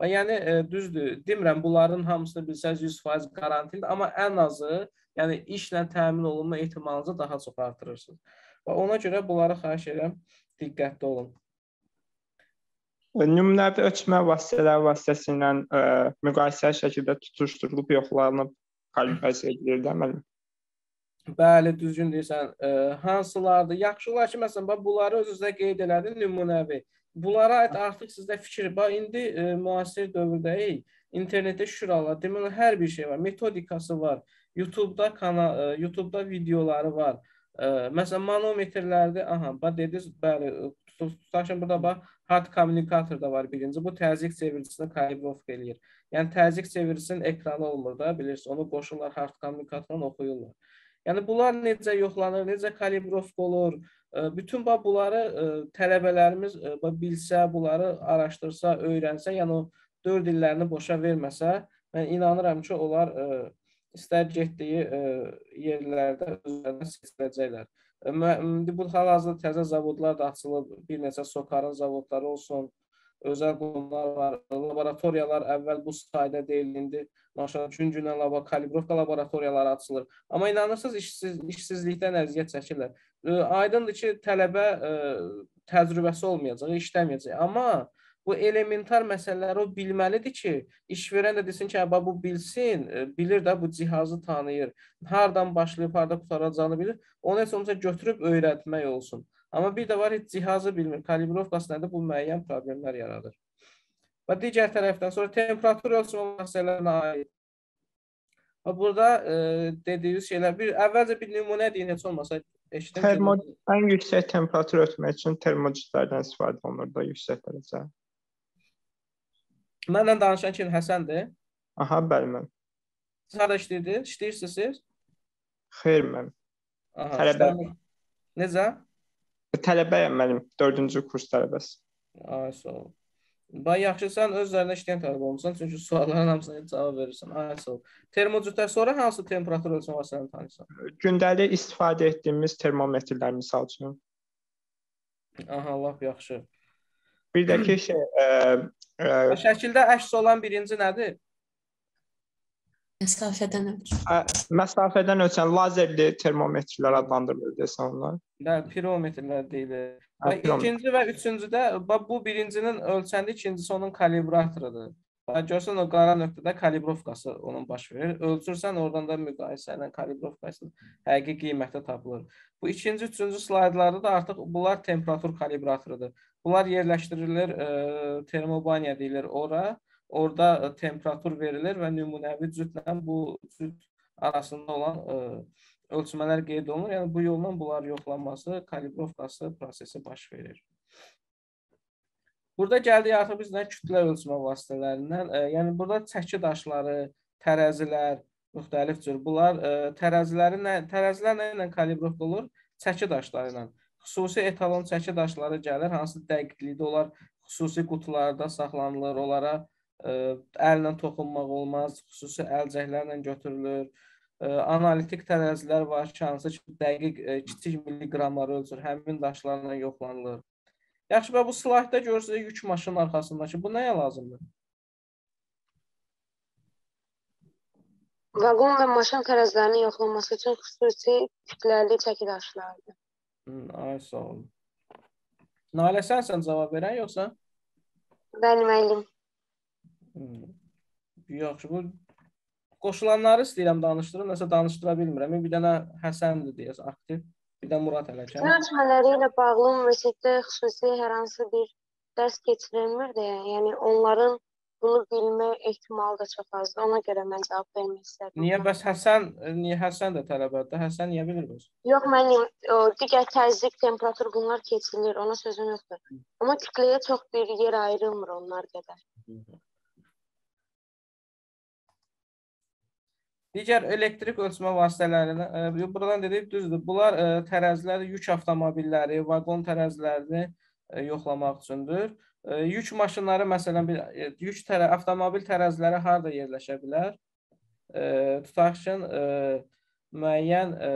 Və yəni ə, düzdür, demirəm bunların hamısını bilsəz 100% qarantilidir, amma ən azı, yəni işlə təmin olunma ehtimalınızı daha çox artırırsınız. Və ona görə bunları xahiş edirəm diqqətli olun. Nümunəvi ölçmə vasitələri vasitəsilə ə, müqayisəli şəkildə tutuşdurulub yoxlanıb kalibrasiya edilir də müəllim. Bəli, düzgün deyirsən. Ə, hansılardır? Yaxşı olar ki, məsələn, bax bunları öz-özünə qeyd elədin nümunəvi. Bunlara aid artıq sizdə fikir var. İndi ə, müasir dövrdəyik. İnternetdə şuralar, deməli hər bir şey var. Metodikası var. YouTube-da kanal, ə, YouTube-da videoları var. Məsələn, manometrlərdə, aha, bax dediniz, bəli, tutaqın burada bax hard kommunikator da var birinci. Bu təzyiq çeviricisini kalibrovka eləyir. Yəni təzyiq çeviricisinin ekranı olmur da, bilirsiniz. Onu qoşurlar hard kommunikatorla oxuyurlar. Yəni bunlar necə yoxlanır, necə kalibrovka olur? Bütün bax bunları tələbələrimiz bilsə, bunları araşdırsa, öyrənsə, yəni o 4 illərini boşa verməsə, mən inanıram ki, onlar istər getdiyi yerlərdə özlərini seçiləcəklər. İndi bu hal-hazırda təzə zavodlar da açılıb, bir neçə sokarın zavodları olsun, özəl qurumlar var, laboratoriyalar əvvəl bu sayda deyilindi. Maşallah gün-günə labo kalibrovka laboratoriyaları açılır. Amma inanırsınız işsiz işsizlikdən əziyyət çəkirlər. Aydındır ki, tələbə ə, təcrübəsi olmayacaq, işləməyəcək. Amma bu elementar məsələləri o bilməlidir ki, işverən də desin ki, əba bu bilsin, bilir də bu cihazı tanıyır. Hardan başlayıb, harda qutaracağını bilir. Onu heç olmasa götürüb öyrətmək olsun. Amma bir də var, heç cihazı bilmir. Kalibrovkası nədir? Bu müəyyən problemlər yaradır. Və digər tərəfdən sonra temperatur ölçmə məsələlərinə aid. Və burada e, dediyiniz şeylər bir əvvəlcə bir nümunə deyin heç olmasa eşidim. Termo ən yüksək temperatur ölçmək üçün termometrlərdən istifadə olunur da yüksək dərəcə. Mənlə danışan kim Həsəndir? Aha, bəli mən. Siz harda işləyirsiniz? İşləyirsiniz siz? Xeyr mən. Aha. Tələbəyəm. Necə? Tələbəyəm mənim 4-cü kurs tələbəsi. Ay, sağ ol. Bax yaxşı sən öz üzərində işləyən tələbə olmusan, çünki sualların hamısına cavab verirsən. Ay, sağ ol. Termocütdən sonra hansı temperatur ölçmə vasitələrini tanıyırsan? Gündəlik istifadə etdiyimiz termometrlər misal üçün. Aha, lap yaxşı. Bir də ki şey, ə, ə, Şəkildə əks olan birinci nədir? Məsafədən ölçür. ə, məsafədən ölçən lazerli termometrlər adlandırılır desən onlar. Bəli, pirometrlər deyilir. Hə, Və ikinci və üçüncüdə bax bu birincinin ölçəndi, ikincisi onun kalibratorudur. Görsən o qara nöqtədə kalibrovkası onun baş verir. Ölçürsən oradan da müqayisə ilə kalibrovkasının həqiqi qiyməti tapılır. Bu ikinci, üçüncü slaydlarda da artıq bunlar temperatur kalibratorudur. Bunlar yerləşdirilir, e, termobaniya deyilir ora. Orada e, temperatur verilir və nümunəvi cütlə bu cüt arasında olan e, ölçmələr qeyd olunur. Yəni bu yolla bunlar yoxlanması, kalibrovkası prosesi baş verir. Burada gəldik artıq biz nə kütlə ölçmə vasitələrindən, e, yəni burada çəki daşları, tərəzilər, müxtəlif cür bunlar e, tərəziləri nə tərəzilər nə ilə kalibrovka olur? Çəki daşları ilə. xüsusi etalon çəki daşları gəlir, hansı dəqiqlikdə onlar xüsusi qutularda saxlanılır, onlara ə, əllə toxunmaq olmaz, xüsusi əlcəklərlə götürülür. Ə, analitik tərəzilər var ki, hansı ki, dəqiq ə, kiçik milliqramları ölçür, həmin daşlarla yoxlanılır. Yaxşı, və bu slaydda görürsünüz yük maşının arxasındakı. Bu nəyə lazımdır? Vaqon və maşın tərəzilərinin yoxlanması üçün xüsusi kütləli çəki daşlardır. Hı, ay sağ olun. Nalə sənsən cavab verən yoxsa? Bəli, müəllim. Hı. Yaxşı, bu qoşulanları istəyirəm danışdırım, nəsə danışdıra bilmirəm. Bir dənə Həsəndir deyəsən aktiv, bir də Murad. Sınav ölçmələri ilə bağlı universitetdə xüsusi hər hansı bir dərs keçirilmir də, yəni onların bunu bilmə ehtimalı da çox azdır. Ona görə mən cavab vermək istədim. Niyə bəs Həsən, niyə Həsən də tələbədir? Həsən niyə bilir bəs? Yox, müəllim, o digər təzyiq, temperatur bunlar keçilir, ona sözüm yoxdur. Amma kütləyə çox bir yer ayrılmır onlar qədər. Digər elektrik ölçmə vasitələrini e, buradan dedik düzdür. Bunlar e, tərəzilər yük avtomobilləri, vaqon tərəzilərini e, yoxlamaq üçündür. E, yük maşınları məsələn bir e, yük tərə avtomobil tərəziləri harda yerləşə bilər? E, tutaq ki, e, müəyyən e,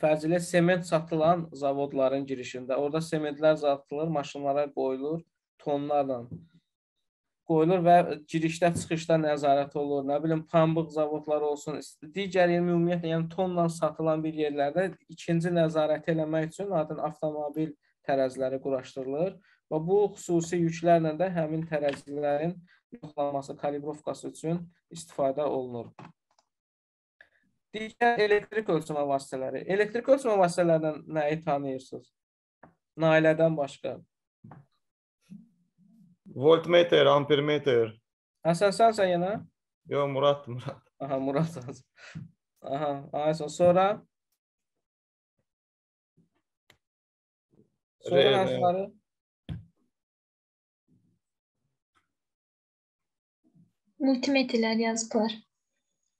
fərzilə sement satılan zavodların girişində. Orada sementlər satılır, maşınlara qoyulur tonlarla qoyulur və girişdə, çıxışda nəzarət olunur. Nə bilim, pambıq zavodları olsun, digər yəni ümumiyyətlə yəni tonla satılan bir yerlərdə ikinci nəzarət eləmək üçün adın avtomobil tərəziləri quraşdırılır və bu xüsusi yüklərlə də həmin tərəzilərin yoxlanması, kalibrovkası üçün istifadə olunur. Digər elektrik ölçmə vasitələri. Elektrik ölçmə vasitələrindən nəyi tanıyırsınız? Nailədən başqa. Voltmeter, ampermeter. Həsən sənsən yenə? Yo Murat, Murat. Aha, Murad sənsən. Aha, Ayson sonra Sonra Re- hansıları? Multimetrlər yazıblar.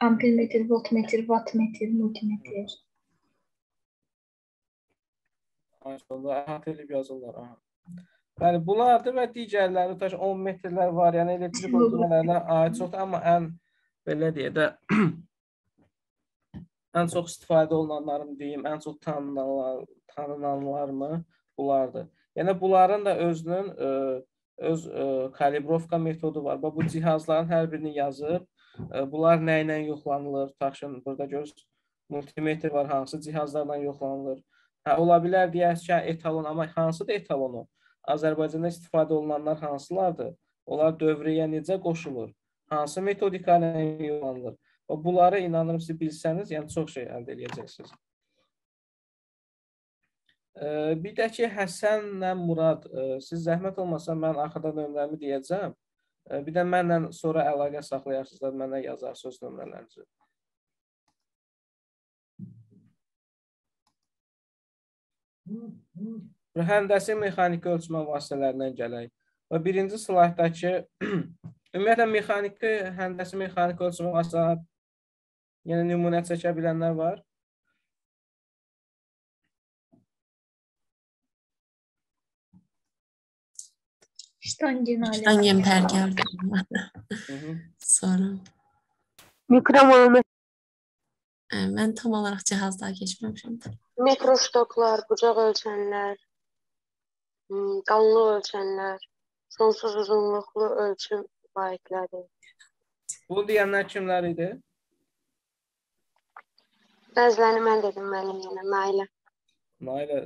Ampermetr, voltmetr, wattmetr, multimetr. Aysonda əhatə edib yazırlar. Aha. Bəli, bunlardır və digərləri tutaq 10 metrlər var, yəni elektrik ölçmələrinə aid çoxdur, amma ən belə deyə də ən çox istifadə olunanlarım deyim, ən çox tanınanlar, tanınanlarmı bunlardır. Yəni bunların da özünün ə, öz ə, kalibrovka metodu var. Bu cihazların hər birini yazıb, ə, bunlar nə ilə yoxlanılır? Tutaq ki, burada görürsüz, multimetr var, hansı cihazlarla yoxlanılır? Hə, ola bilər deyək ki, etalon, amma hansıdır etalonu? Azərbaycanda istifadə olunanlar hansılardır? Onlar dövrəyə necə qoşulur? Hansı metodika ilə yoxlanılır? Və bunları inanırım siz bilsəniz, yəni çox şey əldə edəcəksiniz. Bir də ki, Həsənlə Murad, siz zəhmət olmasa mən axırda nömrəmi deyəcəm. Bir də mənlə sonra əlaqə saxlayarsınız, mənə yazarsınız nömrələrinizi. Və həndəsi mexaniki ölçmə vasitələrindən gələk. Və birinci slayddakı ümumiyyətlə mexaniki, həndəsi mexaniki ölçmə vasitələri yəni nümunə çəkə bilənlər var. Hı -hı. Sonra Mikromanometr, ə, mən tam olaraq cihazlara keçməmişəm. mikroştoklar, bucaq ölçənlər, hmm, qalınlıq ölçənlər, sonsuz uzunluqlu ölçüm variantları. Bu deyənlər kimlər idi? Bəzilərini mən dedim müəllim yenə Nailə. Nailə.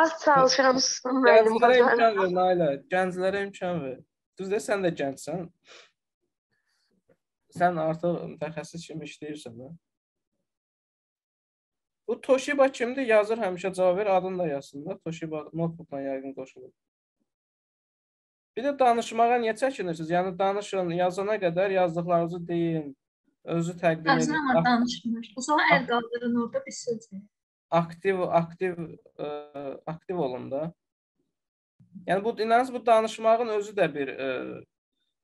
Az çalışıram müəllim Gənclərə imkan ver, Nailə. Gənclərə imkan ver. Düzdür, sən də gəncsən. Sən artıq mütəxəssis kimi işləyirsən də. Bu Toshiba kimdir? Yazır həmişə cavab ver, adını da yazsın da. Toshiba notebookla yəqin qoşulur. Bir də danışmağa niyə çəkinirsiniz? Yəni danışın, yazana qədər yazdıqlarınızı deyin. Özü təqdim Azın amma edin. danışmır. O zaman əl qaldırın orada bir söz aktiv aktiv ə, aktiv olun da. Yəni bu inanırsınız bu danışmağın özü də bir ə,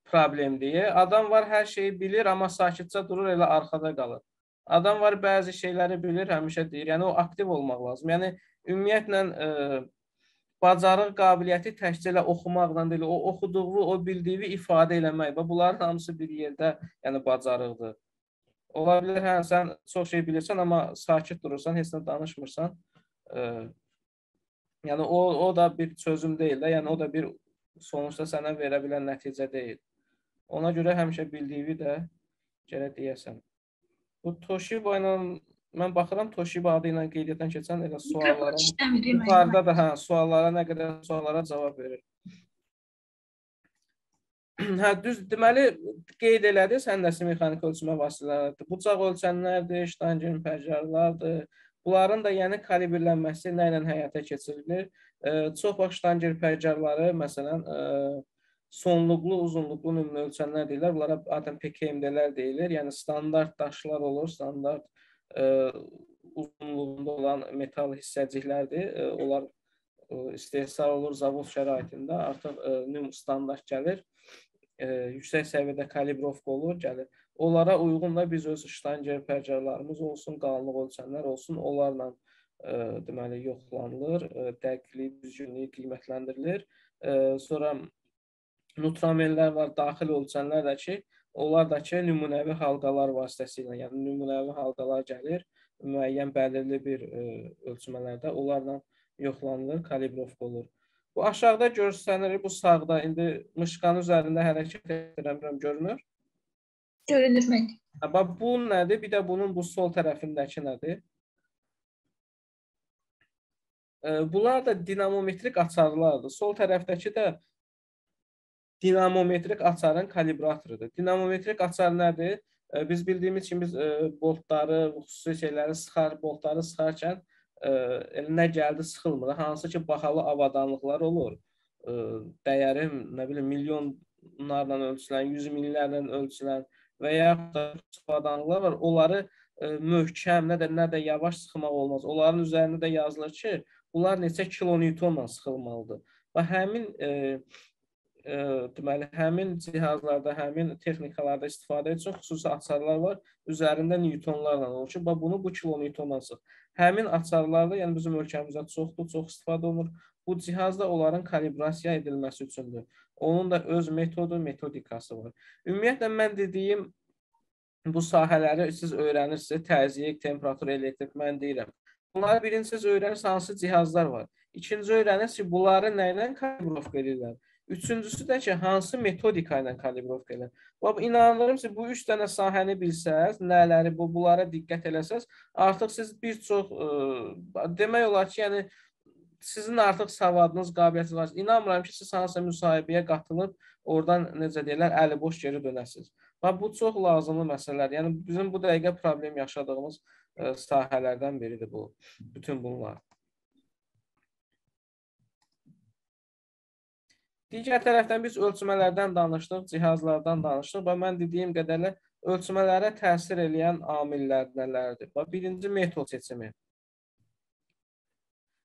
problemdir. Adam var hər şeyi bilir, amma sakitcə durur elə arxada qalır. Adam var bəzi şeyləri bilir, həmişə deyir. Yəni o aktiv olmaq lazım. Yəni ümumiyyətlə ə, bacarıq, qabiliyyəti təkcə elə oxumaqla deyil, o oxuduğu, o bildiyi ifadə eləmək və bunların hamısı bir yerdə, yəni bacarıqdır. Ola bilər, hə, sən çox şey bilirsən, amma sakit durursan, heç nə danışmırsan. Ə, yəni o o da bir çözüm deyil də, yəni o da bir sonuçda sənə verə bilən nəticə deyil. Ona görə həmişə bildiyi də gərək deyəsən. Bu Toshiba ilə mən baxıram Toshiba adı ilə qeydiyyatdan keçən elə suallara yuxarıda da hə suallara nə qədər suallara cavab verir. hə düz deməli qeyd elədi səndəsi mexaniki ölçmə vasitələridir. Bucaq ölçənlərdir, ştangen pərcarlardır. Bunların da yəni kalibrlənməsi nə ilə həyata keçirilir? E, çox vaxt ştanger pərcarları məsələn e, sonluqlu, uzunluqlu nümunə ölçənlər deyirlər. Bunlara adətən PKMD-lər deyilir. Yəni standart daşlar olur, standart ə, uzunluğunda olan metal hissəciklərdir. Ə, onlar ə, istehsal olur zavod şəraitində. Artıq ə, nüm standart gəlir. Ə, yüksək səviyyədə kalibrovka olur, gəlir. Onlara uyğun da biz öz ştanger pərcarlarımız olsun, qalınlıq ölçənlər olsun, onlarla ə, deməli yoxlanılır, ə, dəqiqlik, düzgünlük qiymətləndirilir. Ə, sonra nutramellər var, daxil ölçənlər də ki, Onlar da ki, nümunəvi halqalar vasitəsilə, yəni nümunəvi halqalar gəlir, müəyyən bəlirli bir ə, e, ölçmələrdə onlarla yoxlanılır, kalibrovka olur. Bu aşağıda görsənir, bu sağda indi mışqanın üzərində hərəkət etdirəm, görünür? Görünür mən. Bax bu nədir? Bir də bunun bu sol tərəfindəki nədir? E, bunlar da dinamometrik açarlardır. Sol tərəfdəki də dinamometrik açarın kalibratorudur. Dinamometrik açar nədir? E, biz bildiyimiz kimi biz e, boltları, xüsusi şeyləri sıxar, boltları sıxarkən e, elə nə gəldi sıxılmır. Hansı ki bahalı avadanlıqlar olur. Dəyəri nə bilim milyonlarla ölçülən, yüz minlərlə ölçülən və yaxud da avadanlıqlar var. Onları möhkəm, nə də nə də yavaş sıxmaq olmaz. Onların üzərində də yazılır ki, bunlar neçə kilonewtonla sıxılmalıdır. Və həmin e, ə, deməli həmin cihazlarda, həmin texnikalarda istifadə üçün xüsusi açarlar var. Üzərində newtonlarla ki, bax bunu bu kilonewtonla sıx. Həmin açarlarda, yəni bizim ölkəmizdə çoxdur, çox istifadə olunur. Bu cihazda onların kalibrasiya edilməsi üçündür. Onun da öz metodu, metodikası var. Ümumiyyətlə mən dediyim bu sahələri siz öyrənirsiniz, təzyiq, temperatur, elektrik mən deyirəm. Bunları birincisiz öyrənirsiniz hansı cihazlar var. İkinci öyrənirsiniz bunları nə ilə kalibrovka edirlər. Üçüncüsü də ki, hansı metodika ilə kalibrovka elə. Bax inanıram ki, bu üç dənə sahəni bilsəz, nələri bu, bunlara diqqət eləsəz, artıq siz bir çox ə, e, demək olar ki, yəni sizin artıq savadınız, qabiliyyətiniz var. İnanmıram ki, siz hansısa müsahibəyə qatılıb oradan necə deyirlər, əli boş geri dönəsiniz. Bax bu çox lazımlı məsələlər. Yəni bizim bu dəqiqə problem yaşadığımız ə, e, sahələrdən biridir bu. Bütün bunlar. Digər tərəfdən biz ölçmələrdən danışdıq, cihazlardan danışdıq və mən dediyim qədərlə ölçmələrə təsir edən amillər nələrdir? Bax, birinci metod seçimi.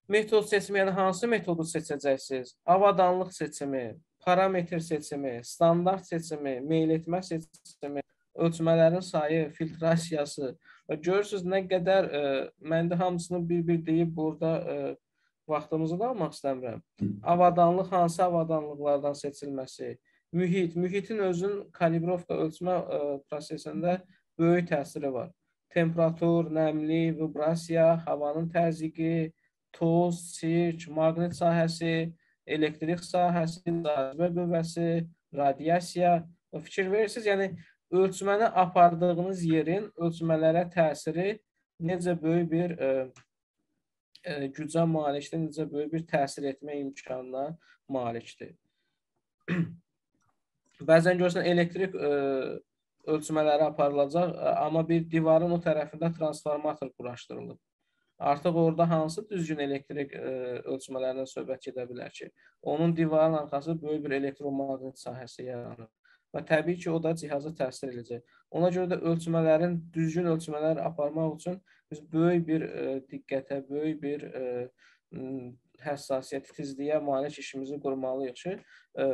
Metod seçimi, yəni hansı metodu seçəcəksiniz? Avadanlıq seçimi, parametr seçimi, standart seçimi, meyl etmə seçimi, ölçmələrin sayı, filtrasiyası və görürsüz nə qədər ə, məndə hamısını bir-bir deyib burada ə, vaxtımızı da almaq istəmirəm. Avadanlıq hansı avadanlıqlardan seçilməsi, mühit, mühitin özün kalibrovka ölçmə ə, e, prosesində böyük təsiri var. Temperatur, nəmli, vibrasiya, havanın təzyiqi, toz, sirk, maqnit sahəsi, elektrik sahəsi, cazibə qüvvəsi, radiasiya. Fikir verirsiniz, yəni ölçməni apardığınız yerin ölçmələrə təsiri necə böyük bir ə, ə, e, gücə malikdir, necə böyük bir təsir etmə imkanına malikdir. Bəzən görürsən elektrik ə, e, ölçmələri aparılacaq, ə, amma bir divarın o tərəfində transformator quraşdırılıb. Artıq orada hansı düzgün elektrik ə, e, ölçmələrindən söhbət gedə bilər ki, onun divarın arxası böyük bir elektromaqnit sahəsi yaranır və təbii ki, o da cihaza təsir edəcək. Ona görə də ölçmələrin düzgün ölçmələr aparmaq üçün biz böyük bir ə, e, diqqətə, böyük bir ə, e, həssasiyyət, titizliyə malik işimizi qurmalıyıq ki, ə,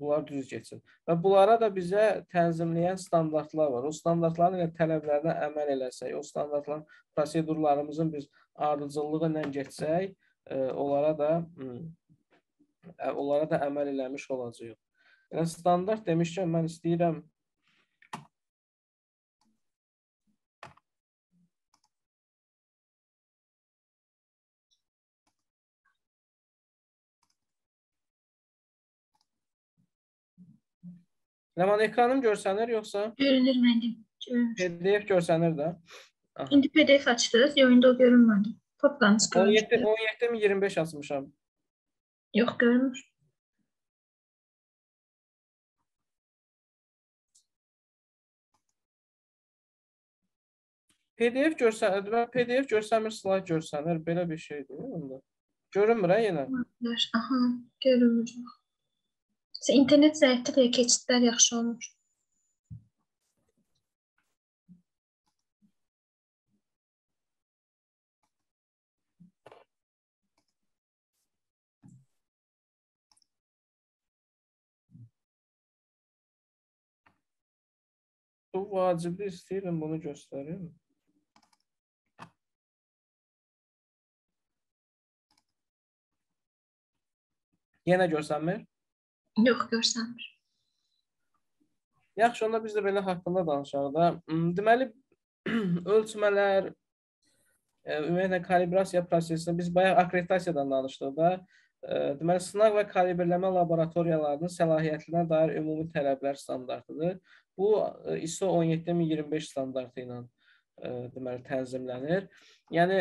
bunlar düz getsin. Və bunlara da bizə tənzimləyən standartlar var. O standartların elə tələblərinə əməl eləsək, o standartların prosedurlarımızın biz ardıcıllığı ilə getsək, ə, onlara da ə, onlara da əməl eləmiş olacağıq. Yəni standart demişkən mən istəyirəm Ləman ekranım görsənir yoxsa Görünür müəllim. Görünür. PDF görsənir də? İndi PDF açdınız, yoxunda o görünmədi. Podqanız 17 görünür. 17 mi 25 açmışam. Yox, görünür. PDF görsənir, PDF görsənmir, slayd görsənir. Belə bir şeydir onda. Görünmür hə yenə. Aha, görünür. Sizə internet zəifdir deyə keçidlər yaxşı olmur. Bu vacibdir, istəyirəm bunu göstərim. Yenə görsənmir? Yox, görsənmir. Yaxşı, onda biz də belə haqqında danışaq da. Hmm, Deməli, ölçmələr, e, ümumiyyətlə kalibrasiya prosesində biz bayaq akkreditasiyadan danışdıq da. E, Deməli, sınaq və kalibrləmə laboratoriyalarının səlahiyyətinə dair ümumi tələblər standartıdır. Bu e, ISO 17025 standartı ilə deməli tənzimlənir. Yəni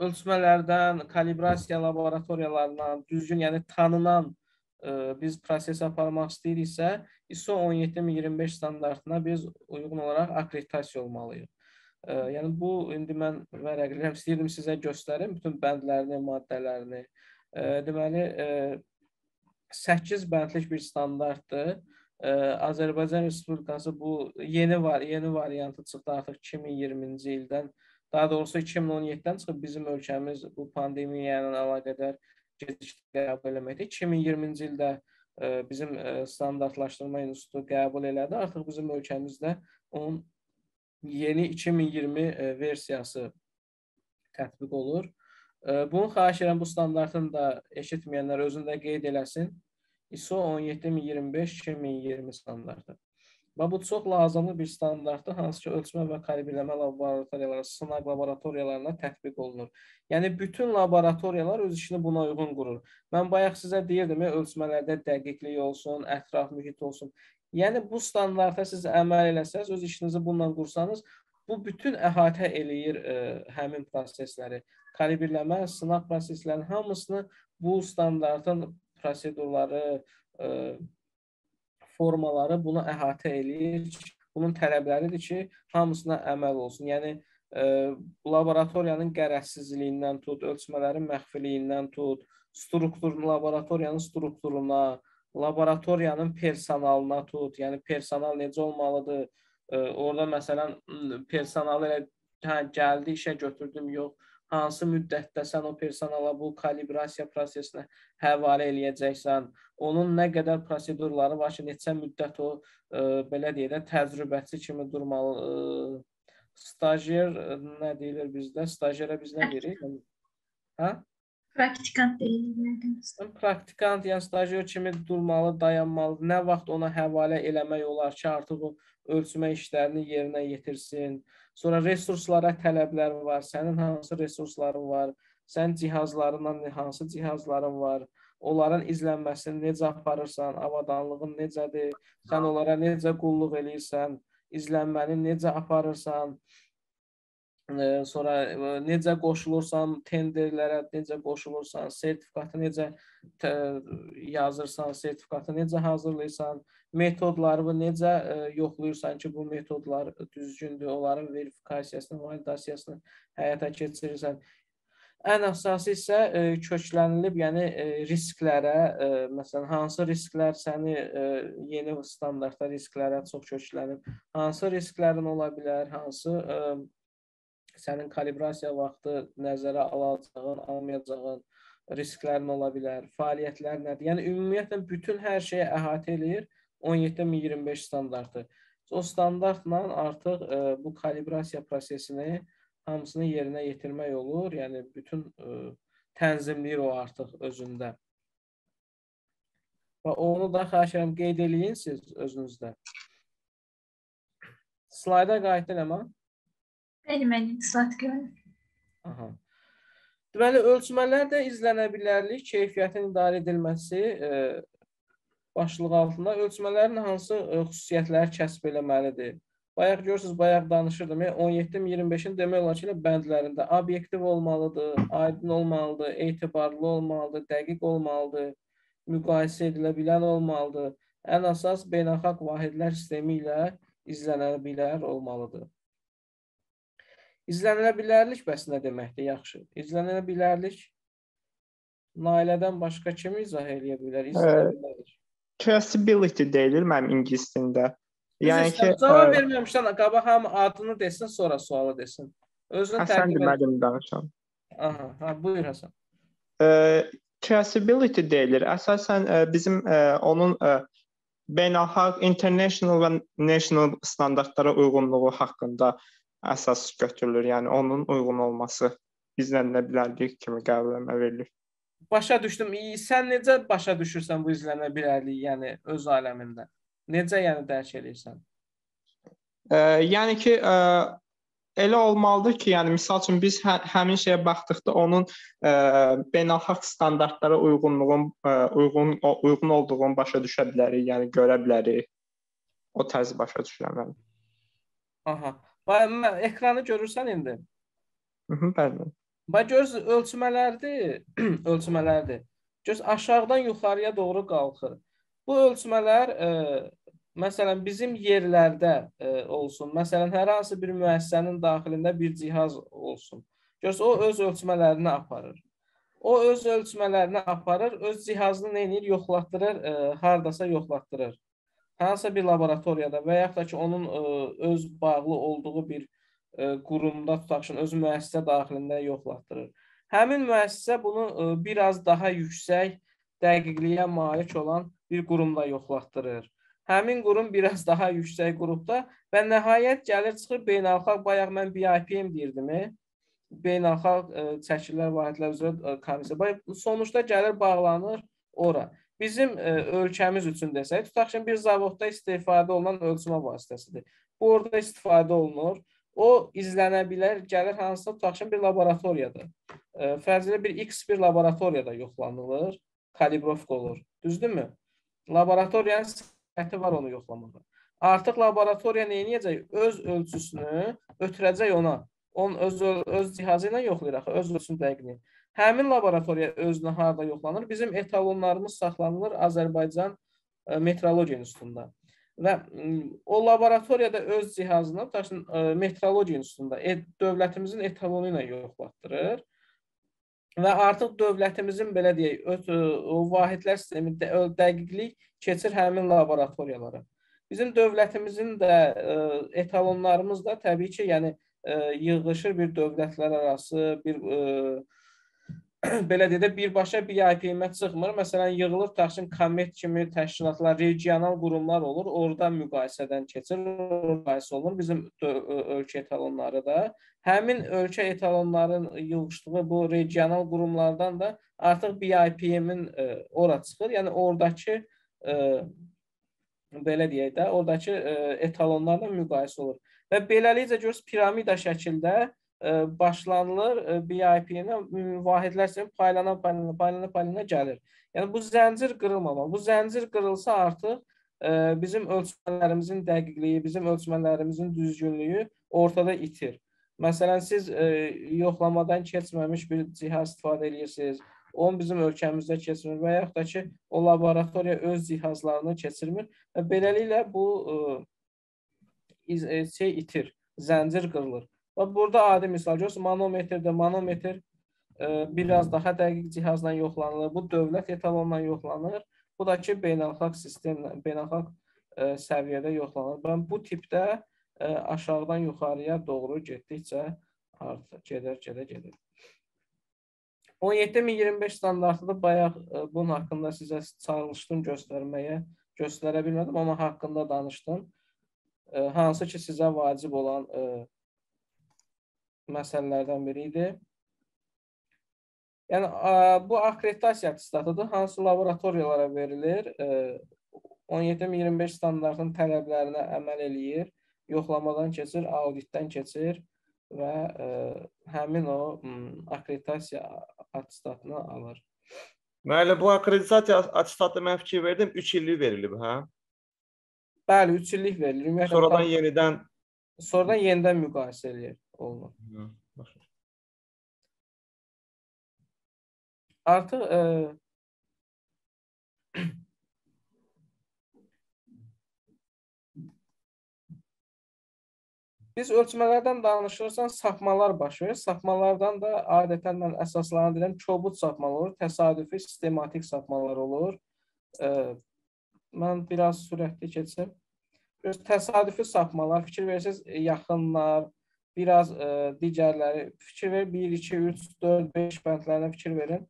ölçmələrdən, kalibrasiya laboratoriyalarından düzgün, yəni tanınan ə, biz proses aparmaq istəyiriksə, ISO 17025 standartına biz uyğun olaraq akkreditasiya olmalıyıq. Ə, yəni bu indi mən vərəqləyirəm, istəyirdim sizə göstərim bütün bəndlərini, maddələrini. Ə, deməli, ə, 8 bəndlik bir standartdır. Ə, Azərbaycan Respublikası bu yeni var, yeni variantı çıxdı artıq 2020-ci ildən. Daha doğrusu 2017-dən çıxıb bizim ölkəmiz bu pandemiya ilə əlaqədar gecikdi qəbul eləməkdə. 2020-ci ildə ə, bizim ə, standartlaşdırma institutu qəbul elədi. Artıq bizim ölkəmizdə onun yeni 2020 ə, versiyası tətbiq olur. Bunu xahiş edirəm bu standartın da eşitməyənlər özündə qeyd eləsin. ISO 17025-2020 standartı. Və bu çox lazımlı bir standartdır, hansı ki, ölçmə və kalibrləmə laboratoriyaları, sınaq laboratoriyalarına tətbiq olunur. Yəni bütün laboratoriyalar öz işini buna uyğun qurur. Mən bayaq sizə deyirdim, ya, ölçmələrdə dəqiqlik olsun, ətraf mühit olsun. Yəni bu standarta siz əməl eləsəz, öz işinizi bununla qursanız, bu bütün əhatə eləyir ə, həmin prosesləri. Kalibrləmə, sınaq proseslərinin hamısını bu standartın prosedurları, ə, formaları bunu əhatə eləyir. Bunun tələbləridir ki, hamısına əməl olsun. Yəni ə, laboratoriyanın qərəzsizliyindən tut, ölçmələrin məxfiliyindən tut, struktur laboratoriyanın strukturuna, laboratoriyanın personalına tut, yəni personal necə olmalıdır? Ə, orada məsələn personalı elə hə gəldi, işə götürdüm, yox hansı müddətdə sən o personala bu kalibrasiya prosesinə həvalə eləyəcəksən, onun nə qədər prosedurları var ki, neçə müddət o ə, belə deyək də təcrübəçi kimi durmalı. Ə, stajyer nə deyilir bizdə? Stajyerə biz nə deyirik? Hə? Praktikant deyilmədiniz. Praktikant, yəni stajyer kimi durmalı, dayanmalı. Nə vaxt ona həvalə eləmək olar ki, artıq o ölçmə işlərini yerinə yetirsin. Sonra resurslara tələblər var. Sənin hansı resursların var? Sən cihazlarından hansı cihazların var? Onların izlənməsini necə aparırsan? Avadanlığın necədir? Sən onlara necə qulluq eləyirsən? İzlənməni necə aparırsan? sonra necə qoşulursan tenderlərə, necə qoşulursan, sertifikatı necə yazırsan, sertifikatı necə hazırlayırsan, metodları necə ə, yoxlayırsan ki, bu metodlar düzgündür, onların verifikasiyasını, validasiyasını həyata keçirirsən. Ən əsası isə ə, köklənilib, yəni ə, risklərə, ə, məsələn, hansı risklər səni ə, yeni standartda risklərə çox köklənib, hansı risklərin ola bilər, hansı ə, sənin kalibrasiya vaxtı nəzərə alacağın, almayacağın, risklərin ola bilər, fəaliyyətlər nədir? Yəni ümumiyyətlə bütün hər şeyi əhatə eləyir 17025 standartı. O standartla artıq ə, bu kalibrasiya prosesini hamısını yerinə yetirmək olur. Yəni bütün ə, tənzimləyir o artıq özündə. Və onu da xahiş edirəm qeyd eləyin siz özünüzdə. Slayda qayıtdın amma? Bəli, müəllim, slayd görünür. Aha. Deməli, ölçmələr də izlənə bilərlik, keyfiyyətin idarə edilməsi e, başlığı altında ölçmələrin hansı e, xüsusiyyətləri kəsb eləməlidir? Bayaq görürsüz, bayaq danışırdım. 17-25-in demək olar ki, bəndlərində obyektiv olmalıdır, aydın olmalıdır, etibarlı olmalıdır, dəqiq olmalıdır, müqayisə edilə bilən olmalıdır. Ən əsas beynəlxalq vahidlər sistemi ilə izlənə bilər olmalıdır. İzlənə bilərlik bəs nə deməkdir? Yaxşı. İzlənə bilərlik Nailədən başqa kim izah edə bilər? İzlənə bilərlik. Traceability deyilir mənim ingilis dilində. Yəni ki, cavab verməmişdən qabaq həm adını desin, sonra sualı desin. Özünü təqdim et. demədim danışam. Aha, ha, buyur Həsən. Ə, traceability deyilir. Əsasən ə, bizim ə, onun ə, beynəlxalq international və national standartlara uyğunluğu haqqında əsas götürülür. Yəni onun uyğun olması izlənə bilərlik kimi qəbul verilir. Başa düşdüm. Sən necə başa düşürsən bu izlənə bilərliyi, yəni öz aləmində? Necə yəni dərk edirsən? Ə, yəni ki, ə, elə olmalıdır ki, yəni misal üçün biz hə, həmin şeyə baxdıqda onun ə, beynəlxalq standartlara uyğunluğun ə, uyğun o, uyğun olduğunu başa düşə bilərik, yəni görə bilərik. O tərzi başa düşürəm mən. Aha. Bax, ekranı görürsən indi. Mhm, bəli. Bax görürsüz ölçmələrdir, ölçmələrdir. Göz aşağıdan yuxarıya doğru qalxır. Bu ölçmələr e, məsələn bizim yerlərdə e, olsun. Məsələn hər hansı bir müəssisənin daxilində bir cihaz olsun. Görürsüz o öz ölçmələrini aparır. O öz ölçmələrini aparır, öz cihazını nə edir? Yoxlatdırır, e, hardasa yoxlatdırır. Hansısa bir laboratoriyada və yaxud da ki onun e, öz bağlı olduğu bir e, qurumda tutaq ki, öz müəssisə daxilində yoxlatdırır. Həmin müəssisə bunu e, biraz daha yüksək dəqiqliyə malik olan bir qurumda yoxlatdırır. Həmin qurum biraz daha yüksək qrupda və nəhayət gəlir çıxır beynəlxalq bayaq mən BIPM deyirdim. e, Beynəlxalq e, çəkilər vahidlər üzrə e, komissiya. Bax sonuçda gəlir bağlanır ora. Bizim e, ölkəmiz üçün desək, tutaq ki, bir zavodda istifadə olunan ölçmə vasitəsidir. Bu orada istifadə olunur. O izlənə bilər, gəlir hansısa tutaq ki, bir laboratoriyada. Fərzilə bir X bir laboratoriyada yoxlanılır, kalibrovka olur. Düzdürmü? Laboratoriyanın səlahiyyəti var onu yoxlamağa. Artıq laboratoriya nə edəcək? Öz ölçüsünü ötürəcək ona. Onun öz öz cihazı ilə yoxlayır axı, öz ölçüsünü dəqiqliyi. Həmin laboratoriya özünə harda yoxlanır? Bizim etalonlarımız saxlanılır Azərbaycan e, Metrologiya İnstitutunda. Və o laboratoriyada öz cihazını daşın Metrologiya İnstitutunda e, dövlətimizin etalonu ilə yoxlatdırır. Və artıq dövlətimizin belə deyək, öz, o vahidlər sistemi də, ö, dəqiqlik keçir həmin laboratoriyalara. Bizim dövlətimizin də ə, etalonlarımız da təbii ki, yəni ə, yığılır bir dövlətlər arası bir ə, belə deyə də birbaşa BIPM-ə çıxmır. Məsələn, yığılır təxmin kommet kimi təşkilatlar, regional qurumlar olur. Orada müqayisədən keçir, müqayisə olunur. Bizim ölkə etalonları da həmin ölkə etalonların yığışdığı bu regional qurumlardan da artıq BIPM-in ə, ora çıxır. Yəni oradakı ə, belə deyək də, oradakı ə, etalonlarla müqayisə olur. Və beləliklə görürsüz piramida şəklində başlanılır ə, BIP-nə vahidlər sistemi paylana paylana paylana paylana gəlir. Yəni bu zəncir qırılmamalı. Bu zəncir qırılsa artıq ə, bizim ölçmələrimizin dəqiqliyi, bizim ölçmələrimizin düzgünlüyü ortada itir. Məsələn, siz yoxlamadan keçməmiş bir cihaz istifadə edirsiniz. Onu bizim ölkəmizdə keçirmir və yaxud da ki, o laboratoriya öz cihazlarını keçirmir və beləliklə bu e, şey itir, zəncir qırılır. Və burada adi misal görürsünüz, manometrdə manometr ə, biraz daha dəqiq cihazla yoxlanılır. Bu dövlət etalonla yoxlanılır. Bu da ki, beynəlxalq sistemlə, beynəlxalq ə, səviyyədə yoxlanılır. Və bu tipdə ə, aşağıdan yuxarıya doğru getdikcə artır, gedir, gedir, gedir. 17025 standartı da bayaq e, bunun haqqında sizə çalışdım göstərməyə, göstərə bilmədim, amma haqqında danışdım. E, hansı ki sizə vacib olan e, məsələlərdən biri idi. Yəni bu akkreditasiya attestatıdır, hansı laboratoriyalara verilir. E, 17-25 standartının tələblərinə əməl eləyir, yoxlamadan keçir, auditdən keçir və ə, həmin o akkreditasiya attestatını alır. Müəllim, bu akkreditasiya attestatı mən fikir verdim, 3 illik verilib, hə? Bəli, 3 illik verilir. Ümumiyyətlə Sonradan yenidən sonradan yenidən müqayisə eləyir olunur. Hı, başa. Artıq ə, Biz ölçmələrdən danışırsan, sapmalar baş verir. Sapmalardan da adətən mən əsaslarını deyirəm, kobud sapmalar olur, təsadüfi, sistematik sapmalar olur. Ə, mən biraz sürətli keçim. Göz təsadüfi sapmalar, fikir verirsiniz, e, yaxınlar, biraz ə, digərləri fikir ver 1 2 3 4 5 bəndlərinə fikir verin.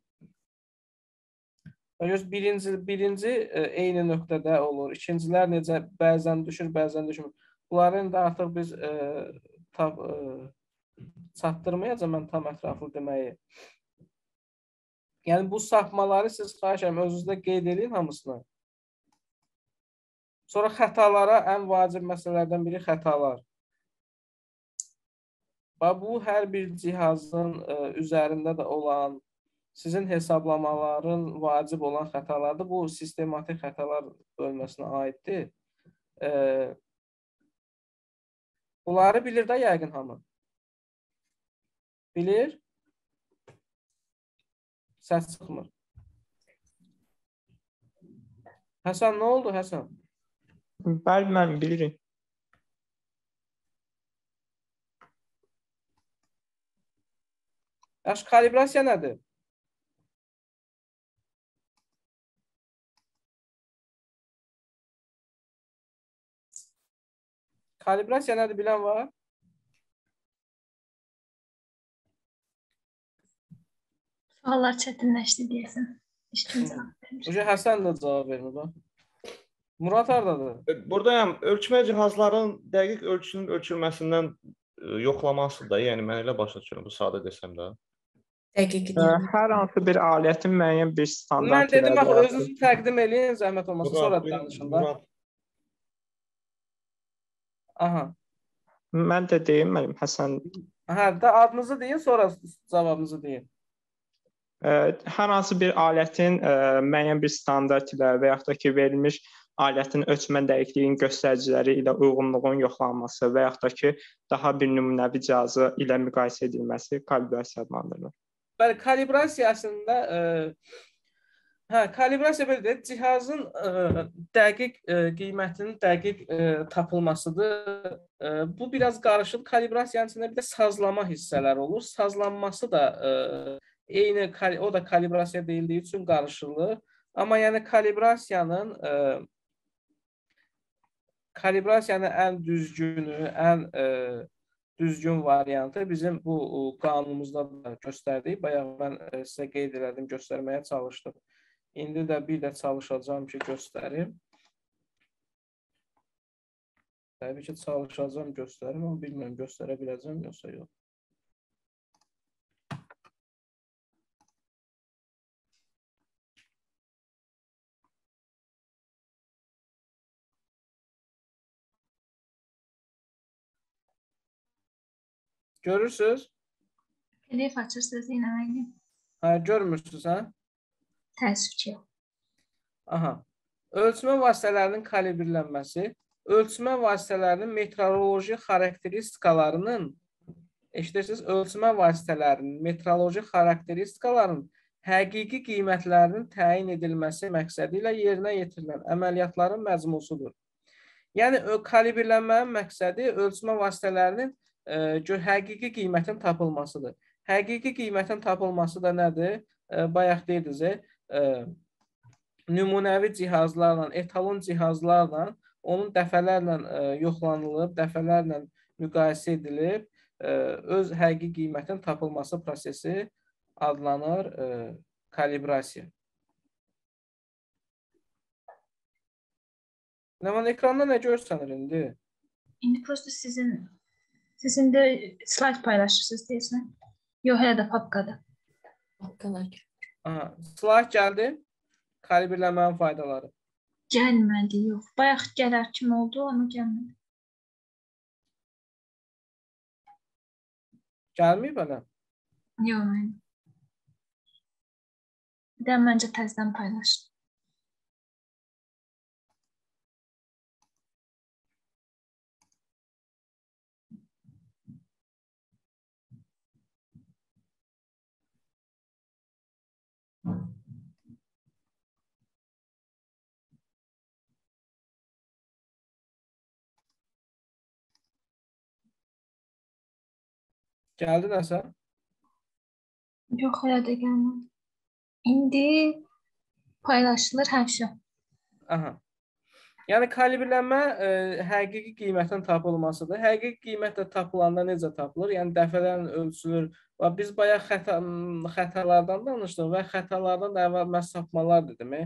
Göz birinci birinci ə, eyni nöqtədə olur. İkincilər necə bəzən düşür, bəzən düşmür. Bunları indi artıq biz ə, tab ə, çatdırmayacağam mən tam ətraflı deməyi. Yəni bu sapmaları siz xahiş edirəm özünüzdə qeyd edin hamısını. Sonra xətalara ən vacib məsələlərdən biri xətalar. Və bu hər bir cihazın ə, üzərində də olan sizin hesablamaların vacib olan xətalardır. Bu sistematik xətalar bölməsinə aiddir. Ə, bunları bilir də yəqin hamı. Bilir? Səs çıxmır. Həsən nə oldu Həsən? Bəli, mən bilirim. Yaxşı, kalibrasiya nədir? Kalibrasiya nədir bilən var? Suallar çətinləşdi deyəsən. Heç kim cavab vermir. Uca Həsən də cavab vermir bax. Murad hardadır? E, Buradayam. Ölçmə cihazların dəqiq ölçünün ölçülməsindən e, yoxlaması da, yəni mən elə başa düşürəm bu sadə desəm də. Dəqiq Ə, deyirəm. Hər hansı bir alətin müəyyən bir Mən standart dedim ilə axı özünüzü təqdim eləyin, zəhmət olmasa sonra danışın da. Aha. Mən də deyim, mənim Həsən Hə, də adınızı deyin, sonra cavabınızı deyin. Ə, hər hansı bir alətin ə, müəyyən bir standart ilə və yaxud da ki, verilmiş alətin ölçmə dəqiqliyinin göstəriciləri ilə uyğunluğun yoxlanması və yaxud da ki, daha bir nümunəvi cihazı ilə müqayisə edilməsi kalibrasiya adlandırılır. Bəli, kalibrasiya əslində ə, hə, kalibrasiya belədir. Cihazın ə, dəqiq ə, qiymətinin dəqiq ə, tapılmasıdır. Ə, bu biraz qarışıq. Kalibrasiyanın içində bir də sazlama hissələri olur. Sazlanması da ə, eyni o da kalibrasiya deyildiyi üçün qarışılır. Amma yəni kalibrasiyanın ə, kalibrasiyanın ən düzgünü, ən ə, düzgün variantı bizim bu qanunumuzda da göstərdik. Bayaq mən ə, sizə qeyd elədim, göstərməyə çalışdım. İndi də bir də çalışacağam ki, göstərim. Təbii ki, çalışacağam, göstərim, amma bilmirəm göstərə biləcəm yoxsa yox. Görürsüz? PDF açırsınız yenə müəllim. Hə, görmürsüz, hə? Təəssüf ki. Aha. Ölçmə vasitələrinin kalibrlənməsi, ölçmə vasitələrinin metroloji xarakteristikalarının eşidirsiniz, ölçmə vasitələrinin metroloji xarakteristikalarının həqiqi qiymətlərinin təyin edilməsi məqsədi ilə yerinə yetirilən əməliyyatların məcmusudur. Yəni kalibrlənmənin məqsədi ölçmə vasitələrinin ə, gö- həqiqi qiymətin tapılmasıdır. Həqiqi qiymətin tapılması da nədir? Bayaq dediniz, nümunəvi cihazlarla, etalon cihazlarla onun dəfələrlə yoxlanılıb, dəfələrlə müqayisə edilib, öz həqiqi qiymətin tapılması prosesi adlanır kalibrasiya. Nəman ekranda nə görsənir indi? İndi prosta sizin sizin də slayd paylaşırsınız deyəsən. Yox, hələ də papkada. Haqqılar. Aha, slayd gəldi. Kalibrləmənin faydaları. Gəlmədi, yox. Bayaq gələr kimi oldu, amma gəlmədi. Gəlməyib hələ. Yox, mən. Bir də məncə təzədən paylaş. Gəldi nəsə? Yox, hələ də gəlmədi. İndi paylaşılır hər şey. Aha. Yəni kalibrlənmə ə, həqiqi qiymətin tapılmasıdır. Həqiqi qiymət də tapılanda necə tapılır? Yəni dəfələrlə ölçülür. Və biz bayaq xəta xətalardan danışdıq və xətalardan da əvvəl məhz sapmalar dedim.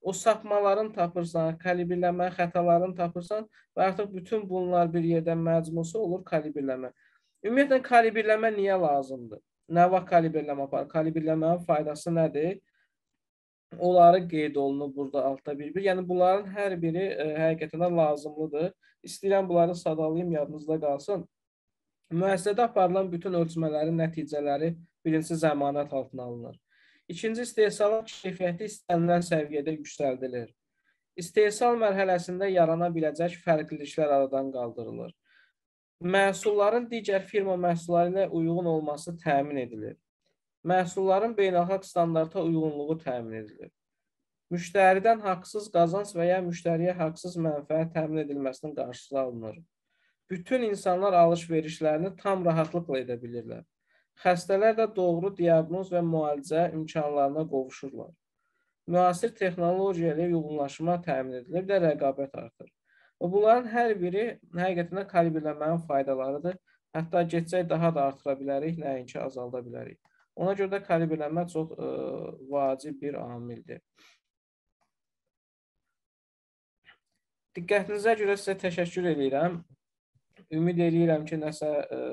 O sapmaların tapırsan, kalibrlənmə xətalarını tapırsan və artıq bütün bunlar bir yerdə məcmusu olur kalibrlənmə. Ümumiyyətlə kalibrlənmə niyə lazımdır? Nə vaxt kalibrlənmə aparır? Kalibrlənmənin faydası nədir? Onları qeyd olunub burada altda bir-bir. Yəni bunların hər biri ə, həqiqətən lazımlıdır. İstəyirəm bunları sadalayım, yadınızda qalsın. Müəssisədə aparılan bütün ölçmələrin nəticələri birincisi zəmanət altına alınır. İkinci istehsalat keyfiyyəti istənilən səviyyədə yüksəldilir. İstehsal mərhələsində yarana biləcək fərqliliklər aradan qaldırılır. Məhsulların digər firma məhsulları ilə uyğun olması təmin edilir. Məhsulların beynəlxalq standarta uyğunluğu təmin edilir. Müştəridən haqsız qazanc və ya müştəriyə haqsız mənfəət təmin edilməsinin qarşısı alınır. Bütün insanlar alış-verişlərini tam rahatlıqla edə bilirlər. Xəstələr də doğru diaqnoz və müalicə imkanlarına qovuşurlar. Müasir texnologiya ilə uyğunlaşma təmin edilir və rəqabət artır. Və bunların hər biri həqiqətən kalibrləmənin faydalarıdır. Hətta getsək daha da artıra bilərik, nəinki azalda bilərik. Ona görə də kalibrləmə çox ə, vacib bir amildir. Diqqətinizə görə sizə təşəkkür edirəm. Ümid eləyirəm ki, nəsə ə,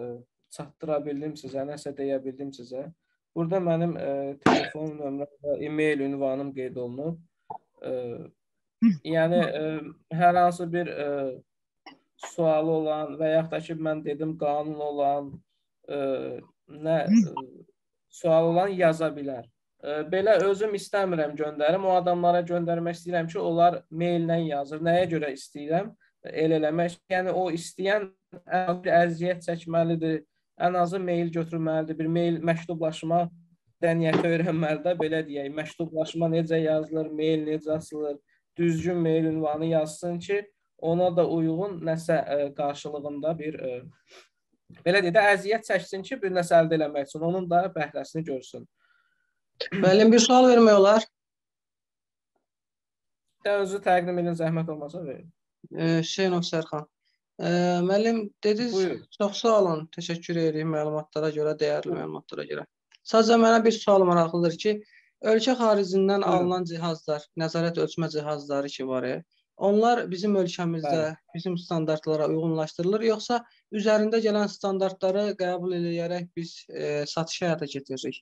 çatdıra bildim sizə, nəsə deyə bildim sizə. Burada mənim ə, telefon nömrəm və e-mail ünvanım qeyd olunub. Ə, yəni ə, hər hansı bir ə, sualı olan və yaxud da ki, mən dedim qanun olan ə, nə ə, sual olan yaza bilər. Ə, belə özüm istəmirəm göndərim. O adamlara göndərmək istəyirəm ki, onlar maillə yazır. Nəyə görə istəyirəm? El eləmək. Yəni o istəyən əziyyət çəkməlidir. Ən azı mail götürməlidir. Bir mail məktublaşma dəniyyəti öyrənməlidir. Belə deyək, məktublaşma necə yazılır, mail necə açılır, düzgün mail ünvanı yazsın ki, ona da uyğun nəsə ə, qarşılığında bir ə, belə deyək də əziyyət çəksin ki, bir nəsə əldə eləmək üçün onun da bəhrəsini görsün. Müəllim bir sual vermək olar. Də özü təqdim edin zəhmət olmasa verin. E, Hüseynov Sərxan. E, müəllim dediniz, Buyurun. çox sağ olun. Təşəkkür edirəm məlumatlara görə, dəyərli məlumatlara görə. Sadəcə mənə bir sual maraqlıdır ki, ölkə xaricindən Buyurun. alınan cihazlar, nəzarət ölçmə cihazları ki var, e, onlar bizim ölkəmizdə Bəli. bizim standartlara uyğunlaşdırılır, yoxsa üzərində gələn standartları qəbul edərək biz e, satış həyata keçiririk?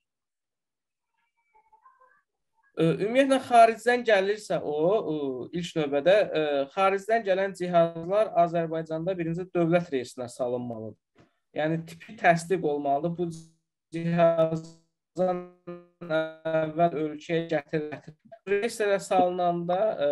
Ə, Ümumiyyətlə xaricdən gəlirsə o, ə, ilk növbədə ə, xaricdən gələn cihazlar Azərbaycanda birinci dövlət reyestrinə salınmalıdır. Yəni tipi təsdiq olmalıdır. Bu cihazdan əvvəl ölkəyə gətirilir. Reyestrə salınanda ə,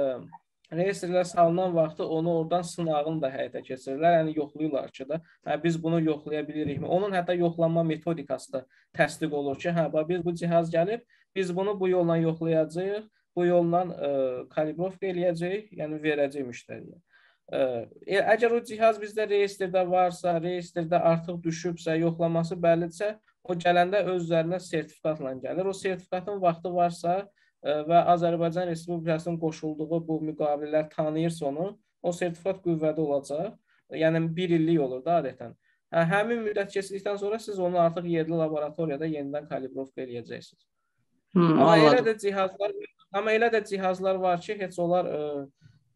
reyestrə salınan vaxtı onu oradan sınağını da həyata keçirirlər. Yəni yoxlayırlar ki da, hə biz bunu yoxlaya bilirikmi? Onun hətta yoxlanma metodikası da təsdiq olur ki, hə bax biz bu cihaz gəlib, biz bunu bu yolla yoxlayacağıq, bu yolla ə, kalibrovka eləyəcəyik, yəni verəcəyik müştəriyə. E, əgər o cihaz bizdə reyestrdə varsa, reyestrdə artıq düşübsə, yoxlaması bəllidirsə, o gələndə öz üzərinə sertifikatla gəlir. O sertifikatın vaxtı varsa və Azərbaycan Respublikasının qoşulduğu bu müqavilələr tanıyırsa onu, o sertifikat qüvvədə olacaq. Yəni 1 illik olur da adətən. Hə, həmin müddət keçdikdən sonra siz onu artıq yerli laboratoriyada yenidən kalibrovka eləyəcəksiniz. Hı, Amma elə də cihazlar, amma elə də cihazlar var ki, heç onlar ə,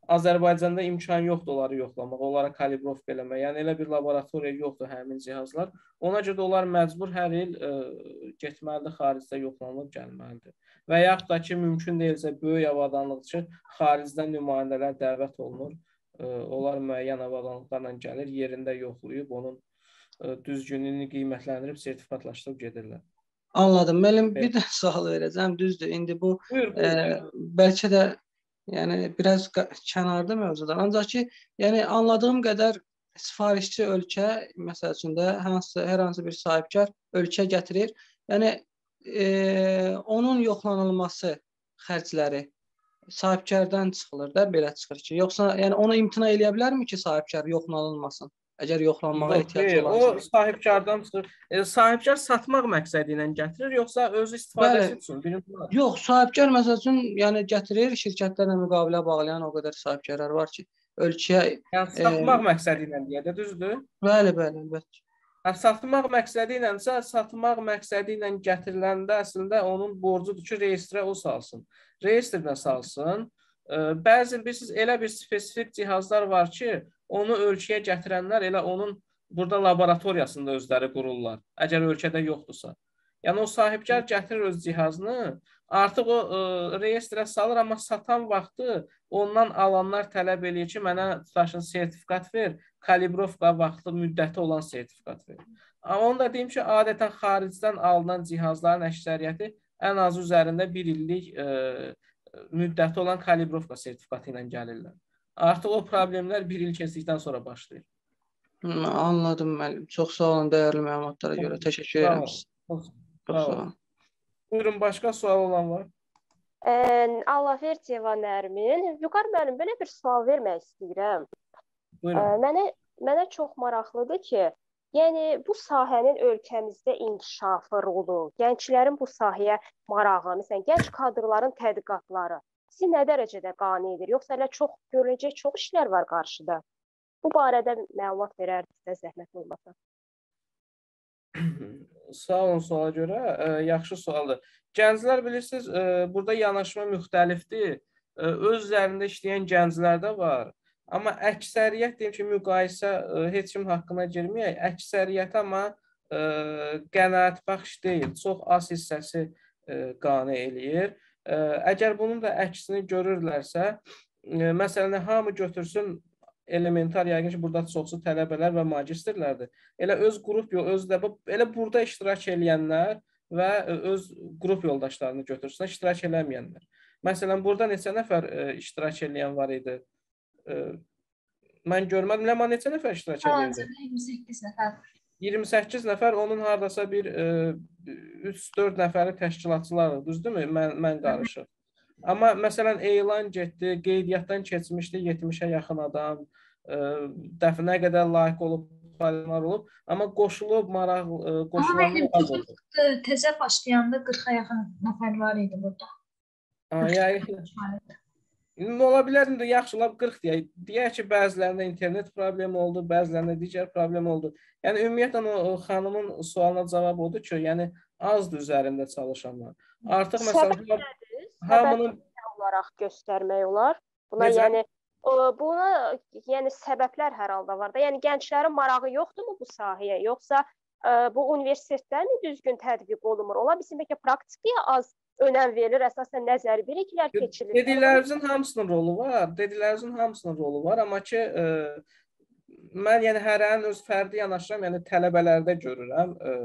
Azərbaycanda imkan yoxdur onları yoxlamaq, onlara kalibrovka eləmək. Yəni elə bir laboratoriya yoxdur həmin cihazlar. Ona görə də onlar məcbur hər il ə, getməlidir, xaricdə yoxlanıb gəlməlidir. Və yaxud da ki, mümkün deyilsə böyük avadanlıq üçün xaricdən nümayəndələr dəvət olunur. Ə, onlar müəyyən avadanlıqlarla gəlir, yerində yoxlayıb onun ə, düzgünlüyünü qiymətləndirib sertifikatlaşdırıb gedirlər. Anladım. Müəllim bir də sual verəcəm. Düzdür. İndi bu Buyur, e, buyur. bəlkə də yəni biraz kənarda mövzudan. Ancaq ki, yəni anladığım qədər sifarişçi ölkə məsəl üçün də hansı hər hansı bir sahibkar ölkə gətirir. Yəni e, onun yoxlanılması xərcləri sahibkardan çıxılır da belə çıxır ki, yoxsa yəni onu imtina eləyə bilərmi ki, sahibkar yoxlanılmasın? Əgər yoxlanmağa Yox, ehtiyac xeyr, o sahibkardan çıxır. E, sahibkar satmaq məqsədi ilə gətirir, yoxsa öz istifadəsi Bəli. üçün? Birinci. Yox, sahibkar məsəl üçün yəni gətirir, şirkətlərlə müqavilə bağlayan o qədər sahibkarlar var ki, ölkəyə Yəni E, satmaq məqsədi ilə deyə də düzdür? bəli, bəli, əlbəttə. Hə, satmaq məqsədi ilənsə, satmaq məqsədi ilə gətiriləndə əslində onun borcudur ki, reyestrə o salsın. Reyestrdən salsın. E, Bəzi bilirsiniz elə bir spesifik cihazlar var ki, onu ölkəyə gətirənlər elə onun burada laboratoriyasında özləri qururlar. Əgər ölkədə yoxdursa. Yəni o sahibkar gətirir öz cihazını, artıq o ə, reyestrə salır, amma satan vaxtı ondan alanlar tələb eləyir ki, mənə daşın sertifikat ver, kalibrovka vaxtı müddəti olan sertifikat ver. Amma onu da deyim ki, adətən xaricdən alınan cihazların əksəriyyəti ən azı üzərində 1 illik ə, müddəti olan kalibrovka sertifikatı ilə gəlirlər. Artıq o problemlər 1 il keçdikdən sonra başlayır. Hı, Anladım müəllim. Çox sağ olun dəyərli məlumatlara görə. Təşəkkür edirəm. Çox sağ olun. Buyurun, başqa sual olan var? Ə, Allahvertiyeva Nərmin, Vüqar müəllim, belə bir sual vermək istəyirəm. Ə, Buyurun. Mənə mənə çox maraqlıdır ki, yəni bu sahənin ölkəmizdə inkişafı rolu, gənclərin bu sahəyə marağı, məsələn, gənc kadrların tədqiqatları sizi nə dərəcədə qane edir? Yoxsa elə çox görüləcək çox işlər var qarşıda? Bu barədə məlumat verərdinizsə zəhmət olmasa. Sağ olun suala görə. Ə, yaxşı sualdır. Gənclər bilirsiniz, ə, burada yanaşma müxtəlifdir. Ə, öz üzərində işləyən gənclər də var. Amma əksəriyyət deyim ki, müqayisə ə, heç kim haqqına girməyək. Əksəriyyət amma ə, qənaətbəxş deyil. Çox az hissəsi ə, qane eləyir. Ə, əgər bunun da əksini görürlərsə, məsələn, hamı götürsün elementar yəqin ki, burada çoxsu tələbələr və magistrlərdir. Elə öz qrup yox, öz də elə burada iştirak eləyənlər və öz qrup yoldaşlarını götürsün, iştirak eləməyənlər. Məsələn, burada neçə nəfər ə, iştirak eləyən var idi? Ə, Mən görmədim, amma neçə nəfər iştirak edirdi? Hal-hazırda 28 nəfər. 28 nəfər, onun hardasa bir 3-4 nəfəri təşkilatçılardır, düzdürmü? Mən mən qarışıq. Amma məsələn elan getdi, qeydiyyatdan keçmişdi 70-ə yaxın adam, ə, dəfnə qədər layiq olub fəaliyyətlər olub, amma qoşulub maraq oldu. Tə- təzə başlayanda 40-a yaxın nəfər var idi burada. Ha, yəni İndi ola bilər indi yaxşı lap 40 deyək. Deyək ki, bəzilərində internet problemi oldu, bəzilərində digər problem oldu. Yəni ümumiyyətlə o, o xanımın sualına cavab odur ki, yəni azdır üzərində çalışanlar. Artıq məsələn hamının olaraq göstərmək olar. Buna Necə? yəni buna yəni səbəblər hər halda var da. Yəni gənclərin marağı yoxdurmu bu sahəyə, yoxsa ə, bu universitetlərmi düzgün tətbiq olunmur? Ola bilsin bəlkə praktikaya az önəm verilir, əsasən nəzəri biliklər keçilir. dediklərinizin hamısının rolu var. Dediklərinizin hamısının rolu var, amma ki ə, mən yəni hərənin öz fərdi yanaşıram, yəni tələbələrdə görürəm, ə,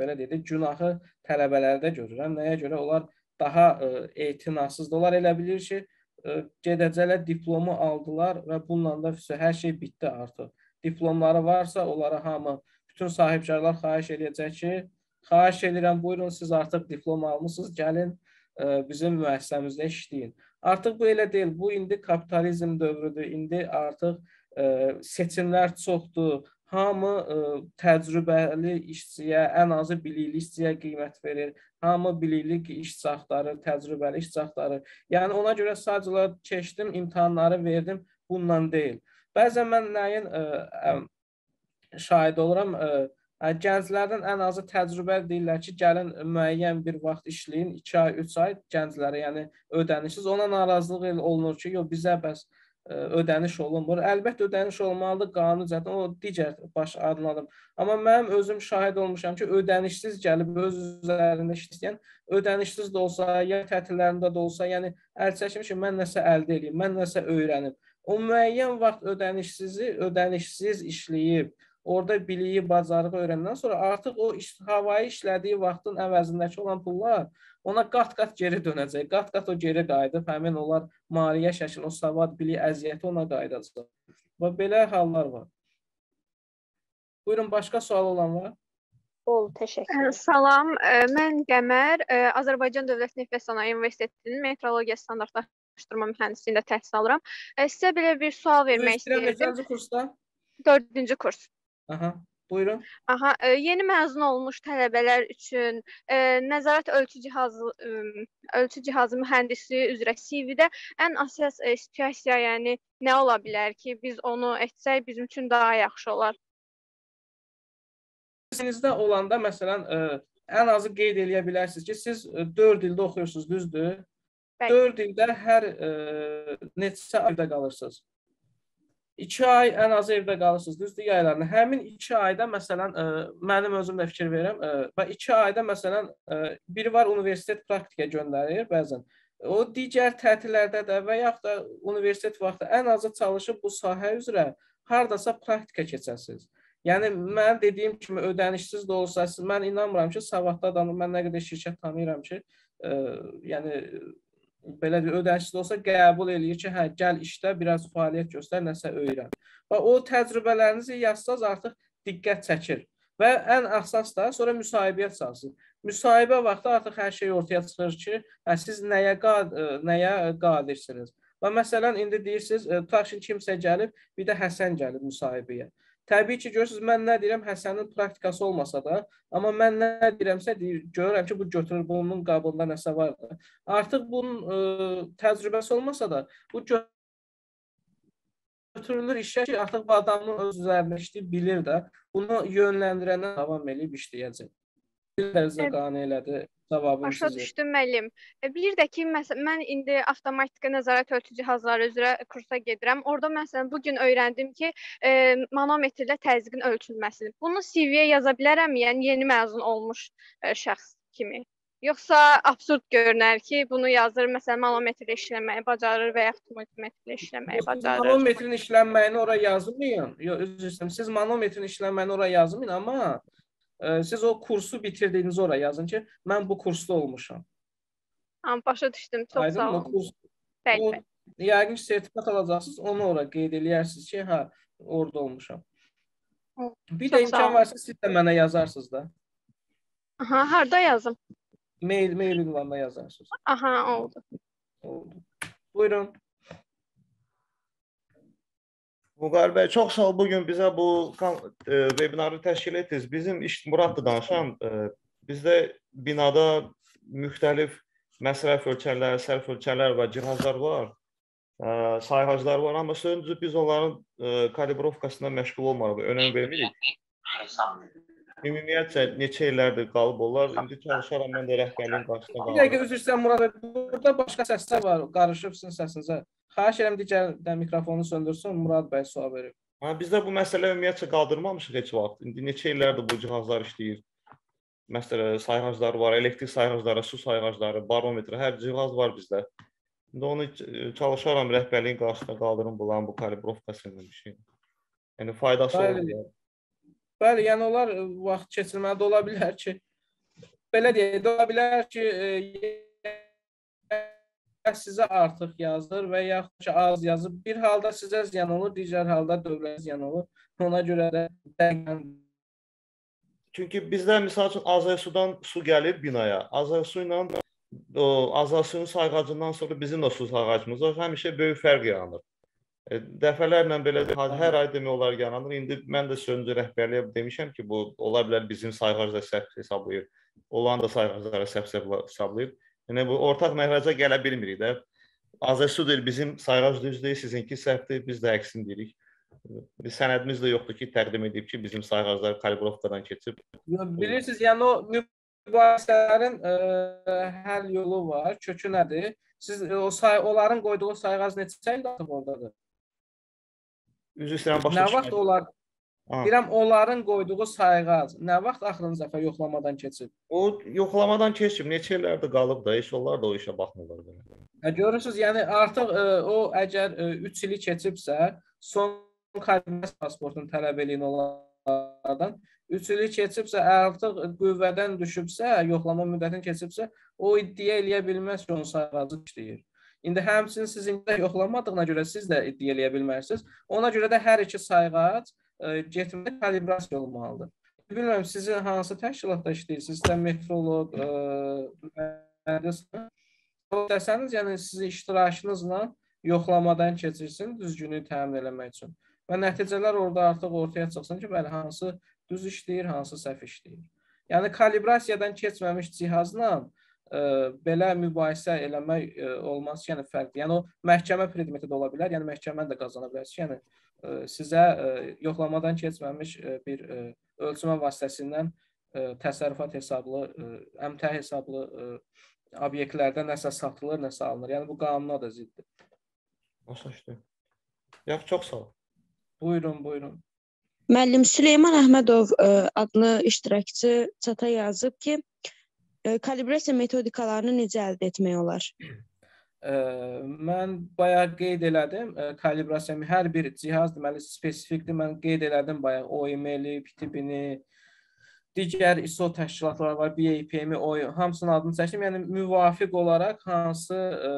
belə deyək, də, günahı tələbələrdə görürəm. Nəyə görə onlar daha ə, etinasızdır. Onlar elə bilir ki, ə, gedəcəklər diplomu aldılar və bununla da vəsə hər şey bitdi artıq. Diplomları varsa onlara hamı bütün sahibkarlar xahiş edəcək ki, xahiş edirəm, buyurun siz artıq diplom almısınız, gəlin bizim müəssisəmizdə işləyin. Artıq bu elə deyil. Bu indi kapitalizm dövrüdür. İndi artıq ə, seçimlər çoxdur. Hamı ə, təcrübəli işçiyə, ən azı bilikli işçiyə qiymət verir. Hamı bilikli işçi axtarır, təcrübəli işçi axtarır. Yəni ona görə sadəcə keçdim, imtahanları verdim, bununla deyil. Bəzən mən nəyin ə, ə, şahid oluram. Ə, gənclərdən ən azı təcrübə deyirlər ki, gəlin müəyyən bir vaxt işləyin, 2 ay, 3 ay gənclərə, yəni ödənişsiz. Ona narazılıq olunur ki, yox bizə bəs ödəniş olunmur. Əlbəttə ödəniş olmalıdır qanun zaten o digər baş adlanır. Amma mənim özüm şahid olmuşam ki, ödənişsiz gəlib öz üzərində işləyən, ödənişsiz də olsa, ya tətillərində də olsa, yəni əl çəkmiş ki, mən nəsə əldə edeyim, mən nəsə öyrənim. O müəyyən vaxt ödənişsizi, ödənişsiz işləyib, orada biliyi, bacarığı öyrəndən sonra artıq o iş, havayı işlədiyi vaxtın əvəzindəki olan pullar ona qat-qat geri dönəcək. Qat-qat o geri qayıdıb həmin onlar maliyyə şəkli, o savad, bilik, əziyyəti ona qayıdacaq. Və belə hallar var. Buyurun, başqa sual olan var? Oldu, təşəkkür. Salam, mən Qəmər, Azərbaycan Dövlət Neft və Sənaye Universitetinin metrologiya standartlaşdırma mühəndisliğində təhsil alıram. Sizə belə bir sual vermək İstəyirəm istəyirdim. neçənci kursda? 4-cü kurs. Aha, buyurun. Aha, ə, yeni məzun olmuş tələbələr üçün ə, nəzarət ölçü cihazı ə, ölçü cihazı mühəndisliyi üzrə CV-də ən əsas ə, situasiya, yəni nə ola bilər ki, biz onu etsək bizim üçün daha yaxşı olar? Sinizdə olanda məsələn ə, ən azı qeyd eləyə bilərsiniz ki, siz 4 ildə oxuyursunuz, düzdür? Bəli. 4 ildə hər ə, neçə ayda qalırsınız? 2 ay ən azı evdə qalırsınız, düzdür, yaylarında. Həmin 2 ayda məsələn ə, mənim özüm də fikir verirəm. Və 2 ayda məsələn ə, biri var universitet praktikaya göndərir bəzən. O digər tətillərdə də və yaxud da universitet vaxtı ən azı çalışıb bu sahə üzrə hardasa praktika keçəsiniz. Yəni mən dediyim kimi ödənişsiz də olsa, mən inanmıram ki, savadlı adam, mən nə qədər şirkət tanıyıram ki, ə, yəni belə bir ödənişsiz olsa qəbul eləyir ki, hə, gəl işdə biraz fəaliyyət göstər, nəsə öyrən. Və o təcrübələrinizi yazsaz artıq diqqət çəkir. Və ən əsas da sonra müsahibəyə çıxarsınız. Müsahibə vaxtı artıq hər şey ortaya çıxır ki, hə, siz nəyə qad ə, nəyə qadirsiniz. Və məsələn indi deyirsiniz, ə, tutaq ki, kimsə gəlib, bir də Həsən gəlib müsahibəyə. Təbii ki, görürsüz, mən nə deyirəm, Həsənin praktikası olmasa da, amma mən nə deyirəmsə, deyir, görürəm ki, bu götürür, bunun qabında nəsə vardır. Artıq bunun ə, təcrübəsi olmasa da, bu gö- götürülür işə ki, artıq bu adamın öz üzərində işləyib bilir də, bunu yönləndirəndən davam eləyib işləyəcək. Bir dərəcə qane elədi, cavabım Başa sizə. düşdüm müəllim. E, Bir də ki, məsələn, mən indi avtomatik nəzarət ölçü cihazları üzrə kursa gedirəm. Orada məsələn bu gün öyrəndim ki, e, manometrlə təzyiqin ölçülməsini. Bunu CV-yə yaza bilərəm, yəni yeni məzun olmuş e, şəxs kimi. Yoxsa absurd görünər ki, bunu yazır, məsələn, manometrlə işləməyi bacarır və ya multimetrlə işləməyi bacarır. Manometrin işlənməyini ora yazmayın. Yox, üzr istəyirəm. Siz manometrin işlənməyini ora yazmayın, amma siz o kursu bitirdiyinizi ora yazın ki, mən bu kursda olmuşam. Amma başa düşdüm. Çox Aydın sağ? O olun. kurs Bəli, o bəli. yəqin sertifikat alacaqsınız, onu ora qeyd eləyərsiniz ki, hə, orada olmuşam. Bir çox də imkan varsa siz də mənə yazarsınız da. Aha, harda yazım? Mail mail ünvanına yazarsınız. Aha, oldu. Oldu. Buyurun. Vüqar bəy, çox sağ ol bu gün bizə bu e, vebinarı təşkil etdiniz. Bizim iş Muraddır danışan. E, bizdə binada müxtəlif məsrəf ölçərləri, sərf ölçərlər və cihazlar var. E, sayğaclar var, amma sözcü biz onların e, kalibrovkasına məşğul olmarıq, önəm vermirik. Ümumiyyətcə neçə illərdir qalıb onlar. İndi çalışaram mən də rəhbərliyin qarşısına Bir dəqiqə qalım. üzr istəyirəm Murad bəy. Burada başqa səslər var, qarışıb sizin səsinizə. Xahiş edirəm digər də mikrofonu söndürsün, Murad bəy sual verir. Ha, bizdə bu məsələ ümumiyyətcə qaldırmamışıq heç vaxt. İndi neçə illərdir bu cihazlar işləyir. Məsələn, sayğaclar var, elektrik sayğacları, su sayğacları, barometr, hər cihaz var bizdə. İndi onu ç- çalışaram rəhbərliyin qarşısına qaldırım bulan bu kalibrovkasını bir şey. Yəni faydası olur. Yəni. Bəli, yəni onlar ə, vaxt keçirməli ola bilər ki, belə deyək, ola bilər ki, ə, ya sizə artıq yazdır və yaxud ki, az yazıb. Bir halda sizə ziyan olur, digər halda dövlətə ziyan olur. Ona görə də dəqiqən Çünki bizdə məsəl üçün Azərsudan su gəlir binaya. Azərsu ilə o Azərsuyun sayğacından sonra bizim də su sayğacımız var. Həmişə böyük fərq yaranır. E, dəfələrlə belə hər ay demək olar yaranır. İndi mən də sözcü rəhbərliyə demişəm ki, bu ola bilər bizim sayğacda səhv hesablayır. Olan da sayğaclara səhv hesabla- hesablayır. Yəni bu ortaq məhrəcə gələ bilmirik də. Azərsu deyir bizim sayğac düz deyil, sizinki səhvdir, biz də əksini deyirik. Bir sənədimiz də yoxdur ki, təqdim edib ki, bizim sayğaclar kalibrovkadan keçib. Bilirsiniz, yəni o mübahisələrin ə, həll yolu var. Kökü nədir? Siz o say onların qoyduğu sayğac neçə ildir artıq ordadır? Üzr istəyirəm başa Nə vaxt onlar Ha. Deyirəm onların qoyduğu sayğac nə vaxt axırıncı dəfə yoxlamadan keçib? O yoxlamadan keçib, neçə illərdir qalıb da, heç onlar da o işə baxmırlar belə. Hə görürsüz, yəni artıq ə, o əgər 3 ili keçibsə, son xarici pasportun tələb eləyin onlardan 3 ili keçibsə, artıq qüvvədən düşübsə, yoxlama müddətini keçibsə, o iddia eləyə bilməz ki, onun sayğacı işləyir. İndi həmçinin siz indi yoxlamadığına görə siz də iddia eləyə bilmərsiniz. Ona görə də hər iki sayğac getməli kalibrasiya olmalıdır. Bilmirəm sizin hansı təşkilatda işləyirsiniz? Sizdə metroloq, mühəndis desəniz, yəni sizin iştirakınızla yoxlamadan keçirsin düzgünlüyü təmin etmək üçün. Və nəticələr orada artıq ortaya çıxsın ki, bəli hansı düz işləyir, hansı səhv işləyir. Yəni kalibrasiyadan keçməmiş cihazla belə mübahisə eləmək ə, olmaz ki, yəni fərqli. Yəni o məhkəmə predmeti də ola bilər, yəni məhkəməni də qazana bilərsiniz. Yəni ə, sizə ə, yoxlamadan keçməmiş ə, bir ə, ölçmə vasitəsindən ə, təsərrüfat hesablı, ə, əmtə hesablı ə, obyektlərdə nəsə satılır, nəsə alınır. Yəni bu qanuna da ziddir. Başa düşdüm. Yaxşı, çox sağ ol. Buyurun, buyurun. Müəllim Süleyman Əhmədov ə, adlı iştirakçı çata yazıb ki, kalibrasiya metodikalarını necə əldə etmək olar? Ə, mən bayaq qeyd elədim, ə, kalibrasiya hər bir cihaz deməli spesifikdir. Mən qeyd elədim bayaq OML-i, PTB-ni, digər ISO təşkilatları var, BAPM-i, o hamısının adını çəkdim. Yəni müvafiq olaraq hansı ə,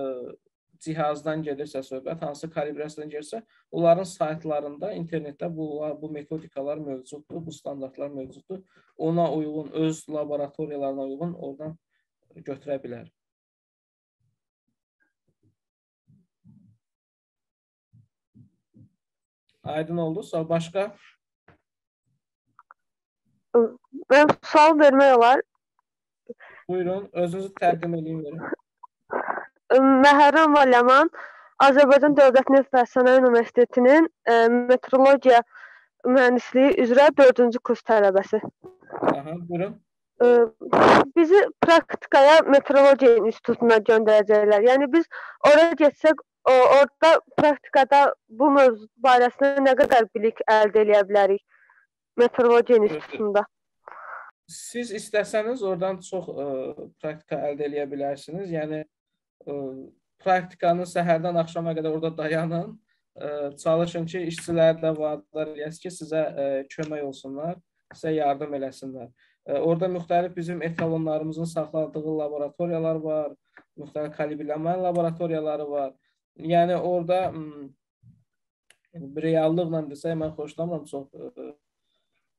cihazdan gedirsə söhbət, hansı kalibrasiyadan gedirsə, onların saytlarında, internetdə bu bu metodikalar mövcuddur, bu standartlar mövcuddur. Ona uyğun öz laboratoriyalarına uyğun oradan götürə bilər. Aydın oldu. Sağ başqa? Mən sual vermək olar. Buyurun, özünüzü təqdim edin verin. Məhərrəm Valiaman Azərbaycan Dövlət Neft Sənaye Universitetinin ə, metrologiya mühəndisliyi üzrə 4-cü kurs tələbəsi. Aha, buyurun. Ə, bizi praktikaya metrologiya institutuna göndərəcəklər. Yəni biz ora getsək, o, orada praktikada bu mövzu barəsində nə qədər bilik əldə edə bilərik metrologiya institutunda? Siz istəsəniz oradan çox ə, praktika əldə edə bilərsiniz. Yəni praktikanı səhərdən axşama qədər orada dayanın. Çalışın ki, işçilər də vadar eləyəsiniz ki, sizə kömək olsunlar, sizə yardım eləsinlər. Orada müxtəlif bizim etalonlarımızın saxladığı laboratoriyalar var, müxtəlif kalibrləmə laboratoriyaları var. Yəni orada reallıqla desək mən xoşlamıram çox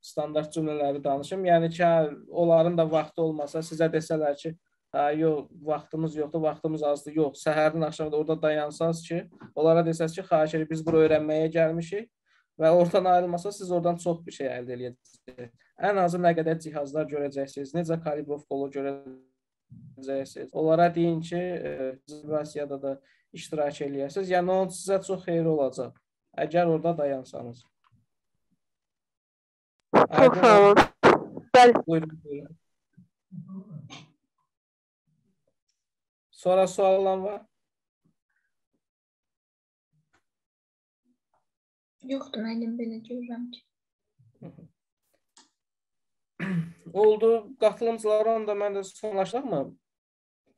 standart cümlələri danışım. Yəni ki, onların da vaxtı olmasa sizə desələr ki, hə yox, vaxtımız yoxdur, vaxtımız azdır. Yox, səhərdən axşama da orada dayansaz ki, onlara desəz ki, xahiş edirik biz bura öyrənməyə gəlmişik və oradan ayrılmasa siz oradan çox bir şey əldə edəcəksiniz. Ən azı nə qədər cihazlar görəcəksiniz, necə kalibrovka olur görəcəksiniz. Onlara deyin ki, rezervasiyada da iştirak eləyəsiniz. Yəni onun sizə çox xeyri olacaq. Əgər orada dayansanız. Çox sağ olun. Bəli. Buyurun, buyurun. Sonra sual olan var? Yoxdur, müəllim belə görürəm ki. Oldu. Qatılımcılara onda mən də sonlaşdırmı?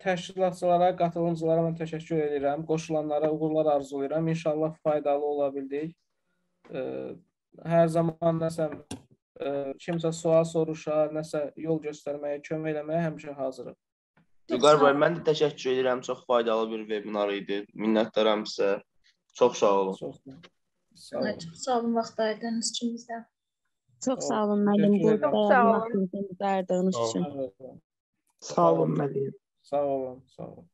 Təşkilatçılara, qatılımcılara mən təşəkkür edirəm. Qoşulanlara uğurlar arzulayıram. İnşallah faydalı ola bildik. Hər zaman nəsə kimsə sual soruşar, nəsə yol göstərməyə, kömək eləməyə həmişə hazırıq. Vüqar bəy, mən də təşəkkür edirəm. Çox faydalı bir webinar idi. Minnətdaram sizə. Çox sağ olun. Çox sağ olun. Çox sağ olun vaxt ayırdığınız üçün bizə. Çox sağ olun müəllim burada vaxtınızı ayırdığınız üçün. Sağ olun müəllim. Sağ olun, sağ olun.